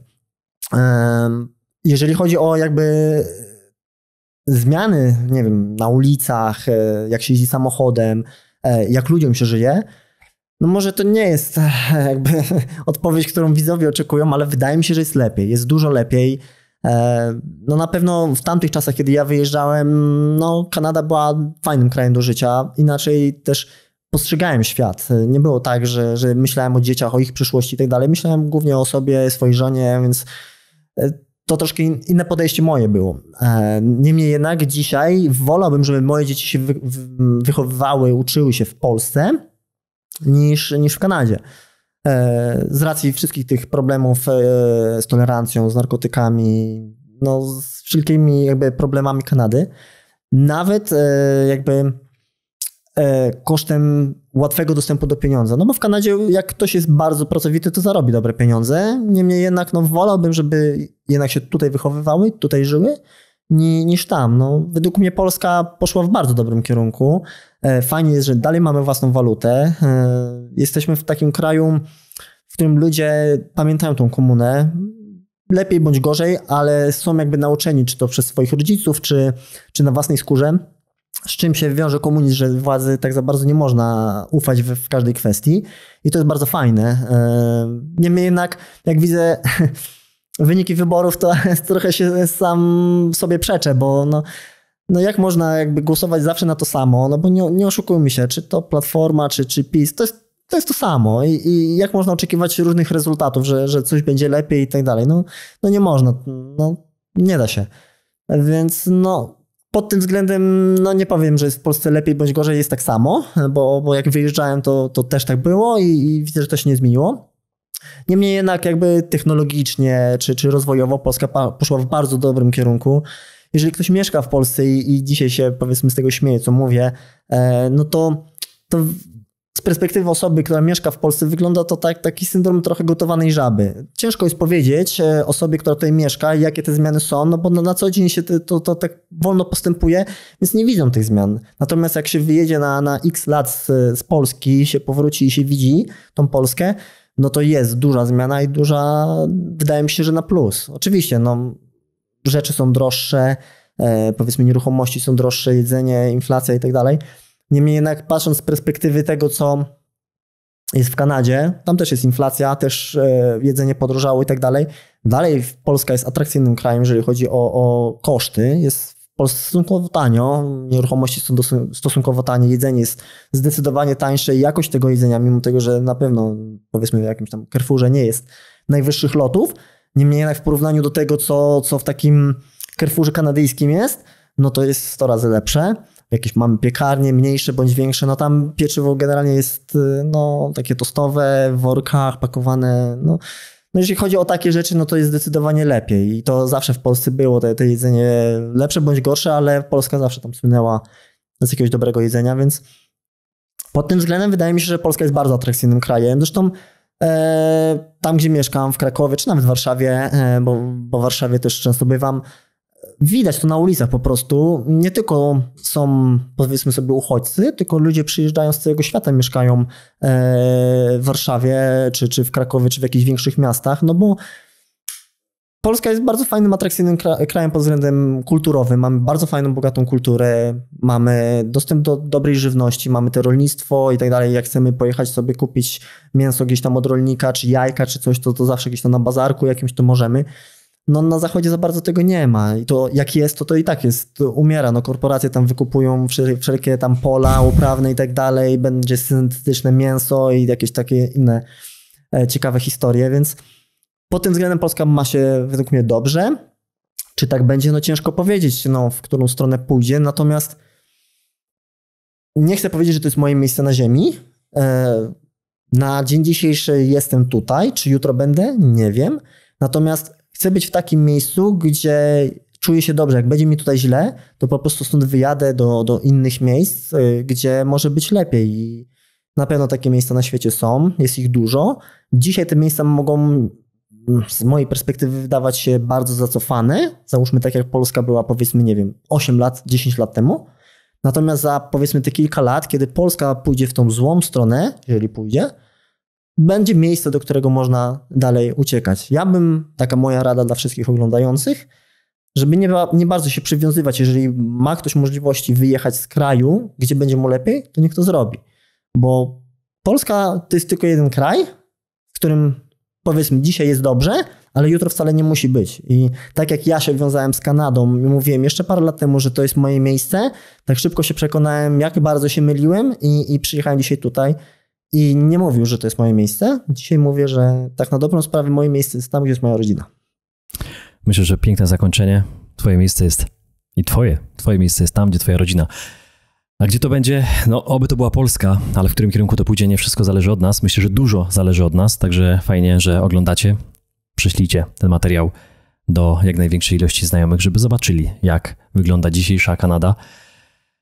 Jeżeli chodzi o jakby zmiany, nie wiem, na ulicach, e, jak się jeździ samochodem, e, jak ludziom się żyje, no może to nie jest jakby odpowiedź, którą widzowie oczekują, ale wydaje mi się, że jest lepiej. Jest dużo lepiej. E, no na pewno w tamtych czasach, kiedy ja wyjeżdżałem, no Kanada była fajnym krajem do życia. Inaczej też postrzegałem świat. Nie było tak, że, że myślałem o dzieciach, o ich przyszłości i tak dalej. Myślałem głównie o sobie, swojej żonie, więc e, to troszkę inne podejście moje było. E, niemniej jednak dzisiaj wolałbym, żeby moje dzieci się wychowywały, uczyły się w Polsce niż, niż w Kanadzie. E, z racji wszystkich tych problemów e, z tolerancją, z narkotykami, no, z wszelkimi jakby problemami Kanady, nawet jakby kosztem łatwego dostępu do pieniądza. No bo w Kanadzie, jak ktoś jest bardzo pracowity, to zarobi dobre pieniądze. Niemniej jednak, no wolałbym, żeby jednak się tutaj wychowywały, tutaj żyły, niż tam. No, według mnie Polska poszła w bardzo dobrym kierunku. E, fajnie jest, że dalej mamy własną walutę. E, jesteśmy w takim kraju, w którym ludzie pamiętają tą komunę. Lepiej bądź gorzej, ale są jakby nauczeni, czy to przez swoich rodziców, czy, czy na własnej skórze z czym się wiąże komunizm, że władzy tak za bardzo nie można ufać w, w każdej kwestii i to jest bardzo fajne. E, niemniej jednak, jak widzę wyniki wyborów, to trochę się sam sobie przeczę, bo no, no jak można jakby głosować zawsze na to samo, no bo nie, nie oszukujmy się, czy to Platforma, czy, czy PiS, to jest, to jest to samo I, i jak można oczekiwać różnych rezultatów, że, że coś będzie lepiej i tak dalej, no, no nie można, no nie da się. Więc no, pod tym względem, no nie powiem, że jest w Polsce lepiej bądź gorzej, jest tak samo, bo, bo jak wyjeżdżałem, to, to też tak było i, i widzę, że to się nie zmieniło. Niemniej jednak jakby technologicznie czy, czy rozwojowo Polska poszła w bardzo dobrym kierunku. Jeżeli ktoś mieszka w Polsce i, i dzisiaj się powiedzmy z tego śmieje, co mówię, e, no to, to z perspektywy osoby, która mieszka w Polsce, wygląda to tak, taki syndrom trochę gotowanej żaby. Ciężko jest powiedzieć e, osobie, która tutaj mieszka, jakie te zmiany są, no bo na co dzień się to, to, to tak wolno postępuje, więc nie widzą tych zmian. Natomiast jak się wyjedzie na, na x lat z, z Polski, się powróci i się widzi tą Polskę, no to jest duża zmiana i duża, wydaje mi się, że na plus. Oczywiście, no, rzeczy są droższe, e, powiedzmy nieruchomości są droższe, jedzenie, inflacja i tak dalej, Niemniej jednak patrząc z perspektywy tego, co jest w Kanadzie, tam też jest inflacja, też e, jedzenie podrożało i tak dalej. Dalej Polska jest atrakcyjnym krajem, jeżeli chodzi o, o koszty. Jest w Polsce stosunkowo tanio, nieruchomości są stosunkowo tanie, jedzenie jest zdecydowanie tańsze i jakość tego jedzenia, mimo tego, że na pewno powiedzmy w jakimś tam Carrefourze nie jest najwyższych lotów, niemniej jednak w porównaniu do tego, co, co w takim Carrefourze kanadyjskim jest, no to jest 100 razy lepsze. Jakieś mamy piekarnie mniejsze bądź większe, no tam pieczywo generalnie jest y, no, takie tostowe, w workach pakowane, no, no jeżeli chodzi o takie rzeczy, no to jest zdecydowanie lepiej. I to zawsze w Polsce było, te jedzenie lepsze bądź gorsze, ale Polska zawsze tam słynęła z jakiegoś dobrego jedzenia, więc pod tym względem wydaje mi się, że Polska jest bardzo atrakcyjnym krajem. Zresztą e, tam, gdzie mieszkam, w Krakowie, czy nawet w Warszawie, e, bo, bo w Warszawie też często bywam, Widać to na ulicach po prostu. Nie tylko są, powiedzmy sobie, uchodźcy, tylko ludzie przyjeżdżają z całego świata, mieszkają e, w Warszawie, czy, czy w Krakowie, czy w jakichś większych miastach, no bo Polska jest bardzo fajnym, atrakcyjnym krajem pod względem kulturowym. Mamy bardzo fajną, bogatą kulturę, mamy dostęp do dobrej żywności, mamy te rolnictwo i tak dalej. Jak chcemy pojechać sobie kupić mięso gdzieś tam od rolnika, czy jajka, czy coś, to, to zawsze gdzieś tam na bazarku jakimś to możemy. No na zachodzie za bardzo tego nie ma i to jak jest, to to i tak jest, umiera. No korporacje tam wykupują wszelkie tam pola uprawne i tak dalej, będzie syntetyczne mięso i jakieś takie inne e, ciekawe historie, więc pod tym względem Polska ma się według mnie dobrze. Czy tak będzie? No ciężko powiedzieć, no, w którą stronę pójdzie. Natomiast nie chcę powiedzieć, że to jest moje miejsce na ziemi. E, na dzień dzisiejszy jestem tutaj. Czy jutro będę? Nie wiem. Natomiast chcę być w takim miejscu, gdzie czuję się dobrze. Jak będzie mi tutaj źle, to po prostu stąd wyjadę do, do innych miejsc, e, gdzie może być lepiej. I na pewno takie miejsca na świecie są, jest ich dużo. Dzisiaj te miejsca mogą z mojej perspektywy wydawać się bardzo zacofane. Załóżmy tak jak Polska była powiedzmy, nie wiem, 8 lat, 10 lat temu. Natomiast za powiedzmy te kilka lat, kiedy Polska pójdzie w tą złą stronę, jeżeli pójdzie, będzie miejsce, do którego można dalej uciekać. Ja bym, taka moja rada dla wszystkich oglądających, żeby nie, nie bardzo się przywiązywać, jeżeli ma ktoś możliwości wyjechać z kraju, gdzie będzie mu lepiej, to niech to zrobi. Bo Polska to jest tylko jeden kraj, w którym powiedzmy dzisiaj jest dobrze, ale jutro wcale nie musi być. I tak jak ja się wiązałem z Kanadą mówiłem jeszcze parę lat temu, że to jest moje miejsce, tak szybko się przekonałem, jak bardzo się myliłem i, i przyjechałem dzisiaj tutaj i nie mówił, że to jest moje miejsce. Dzisiaj mówię, że tak na dobrą sprawę moje miejsce jest tam, gdzie jest moja rodzina. Myślę, że piękne zakończenie. Twoje miejsce jest i twoje, twoje miejsce jest tam, gdzie twoja rodzina. A gdzie to będzie? No, oby to była Polska, ale w którym kierunku to pójdzie, nie wszystko zależy od nas. Myślę, że dużo zależy od nas, także fajnie, że oglądacie. Przyślijcie ten materiał do jak największej ilości znajomych, żeby zobaczyli, jak wygląda dzisiejsza Kanada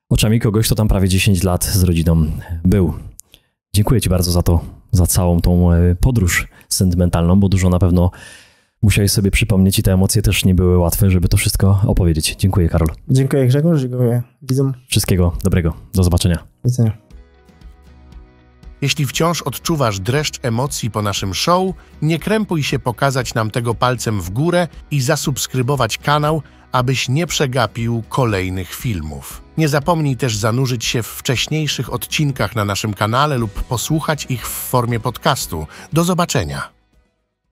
oczami kogoś, kto tam prawie 10 lat z rodziną był. Dziękuję Ci bardzo za to, za całą tą e, podróż sentymentalną, bo dużo na pewno musiałeś sobie przypomnieć i te emocje też nie były łatwe, żeby to wszystko opowiedzieć. Dziękuję, Karol. Dziękuję, Grzegorz. Dziękuję widzom. Wszystkiego dobrego. Do zobaczenia. Do widzenia. Jeśli wciąż odczuwasz dreszcz emocji po naszym show, nie krępuj się pokazać nam tego palcem w górę i zasubskrybować kanał, abyś nie przegapił kolejnych filmów. Nie zapomnij też zanurzyć się w wcześniejszych odcinkach na naszym kanale lub posłuchać ich w formie podcastu. Do zobaczenia!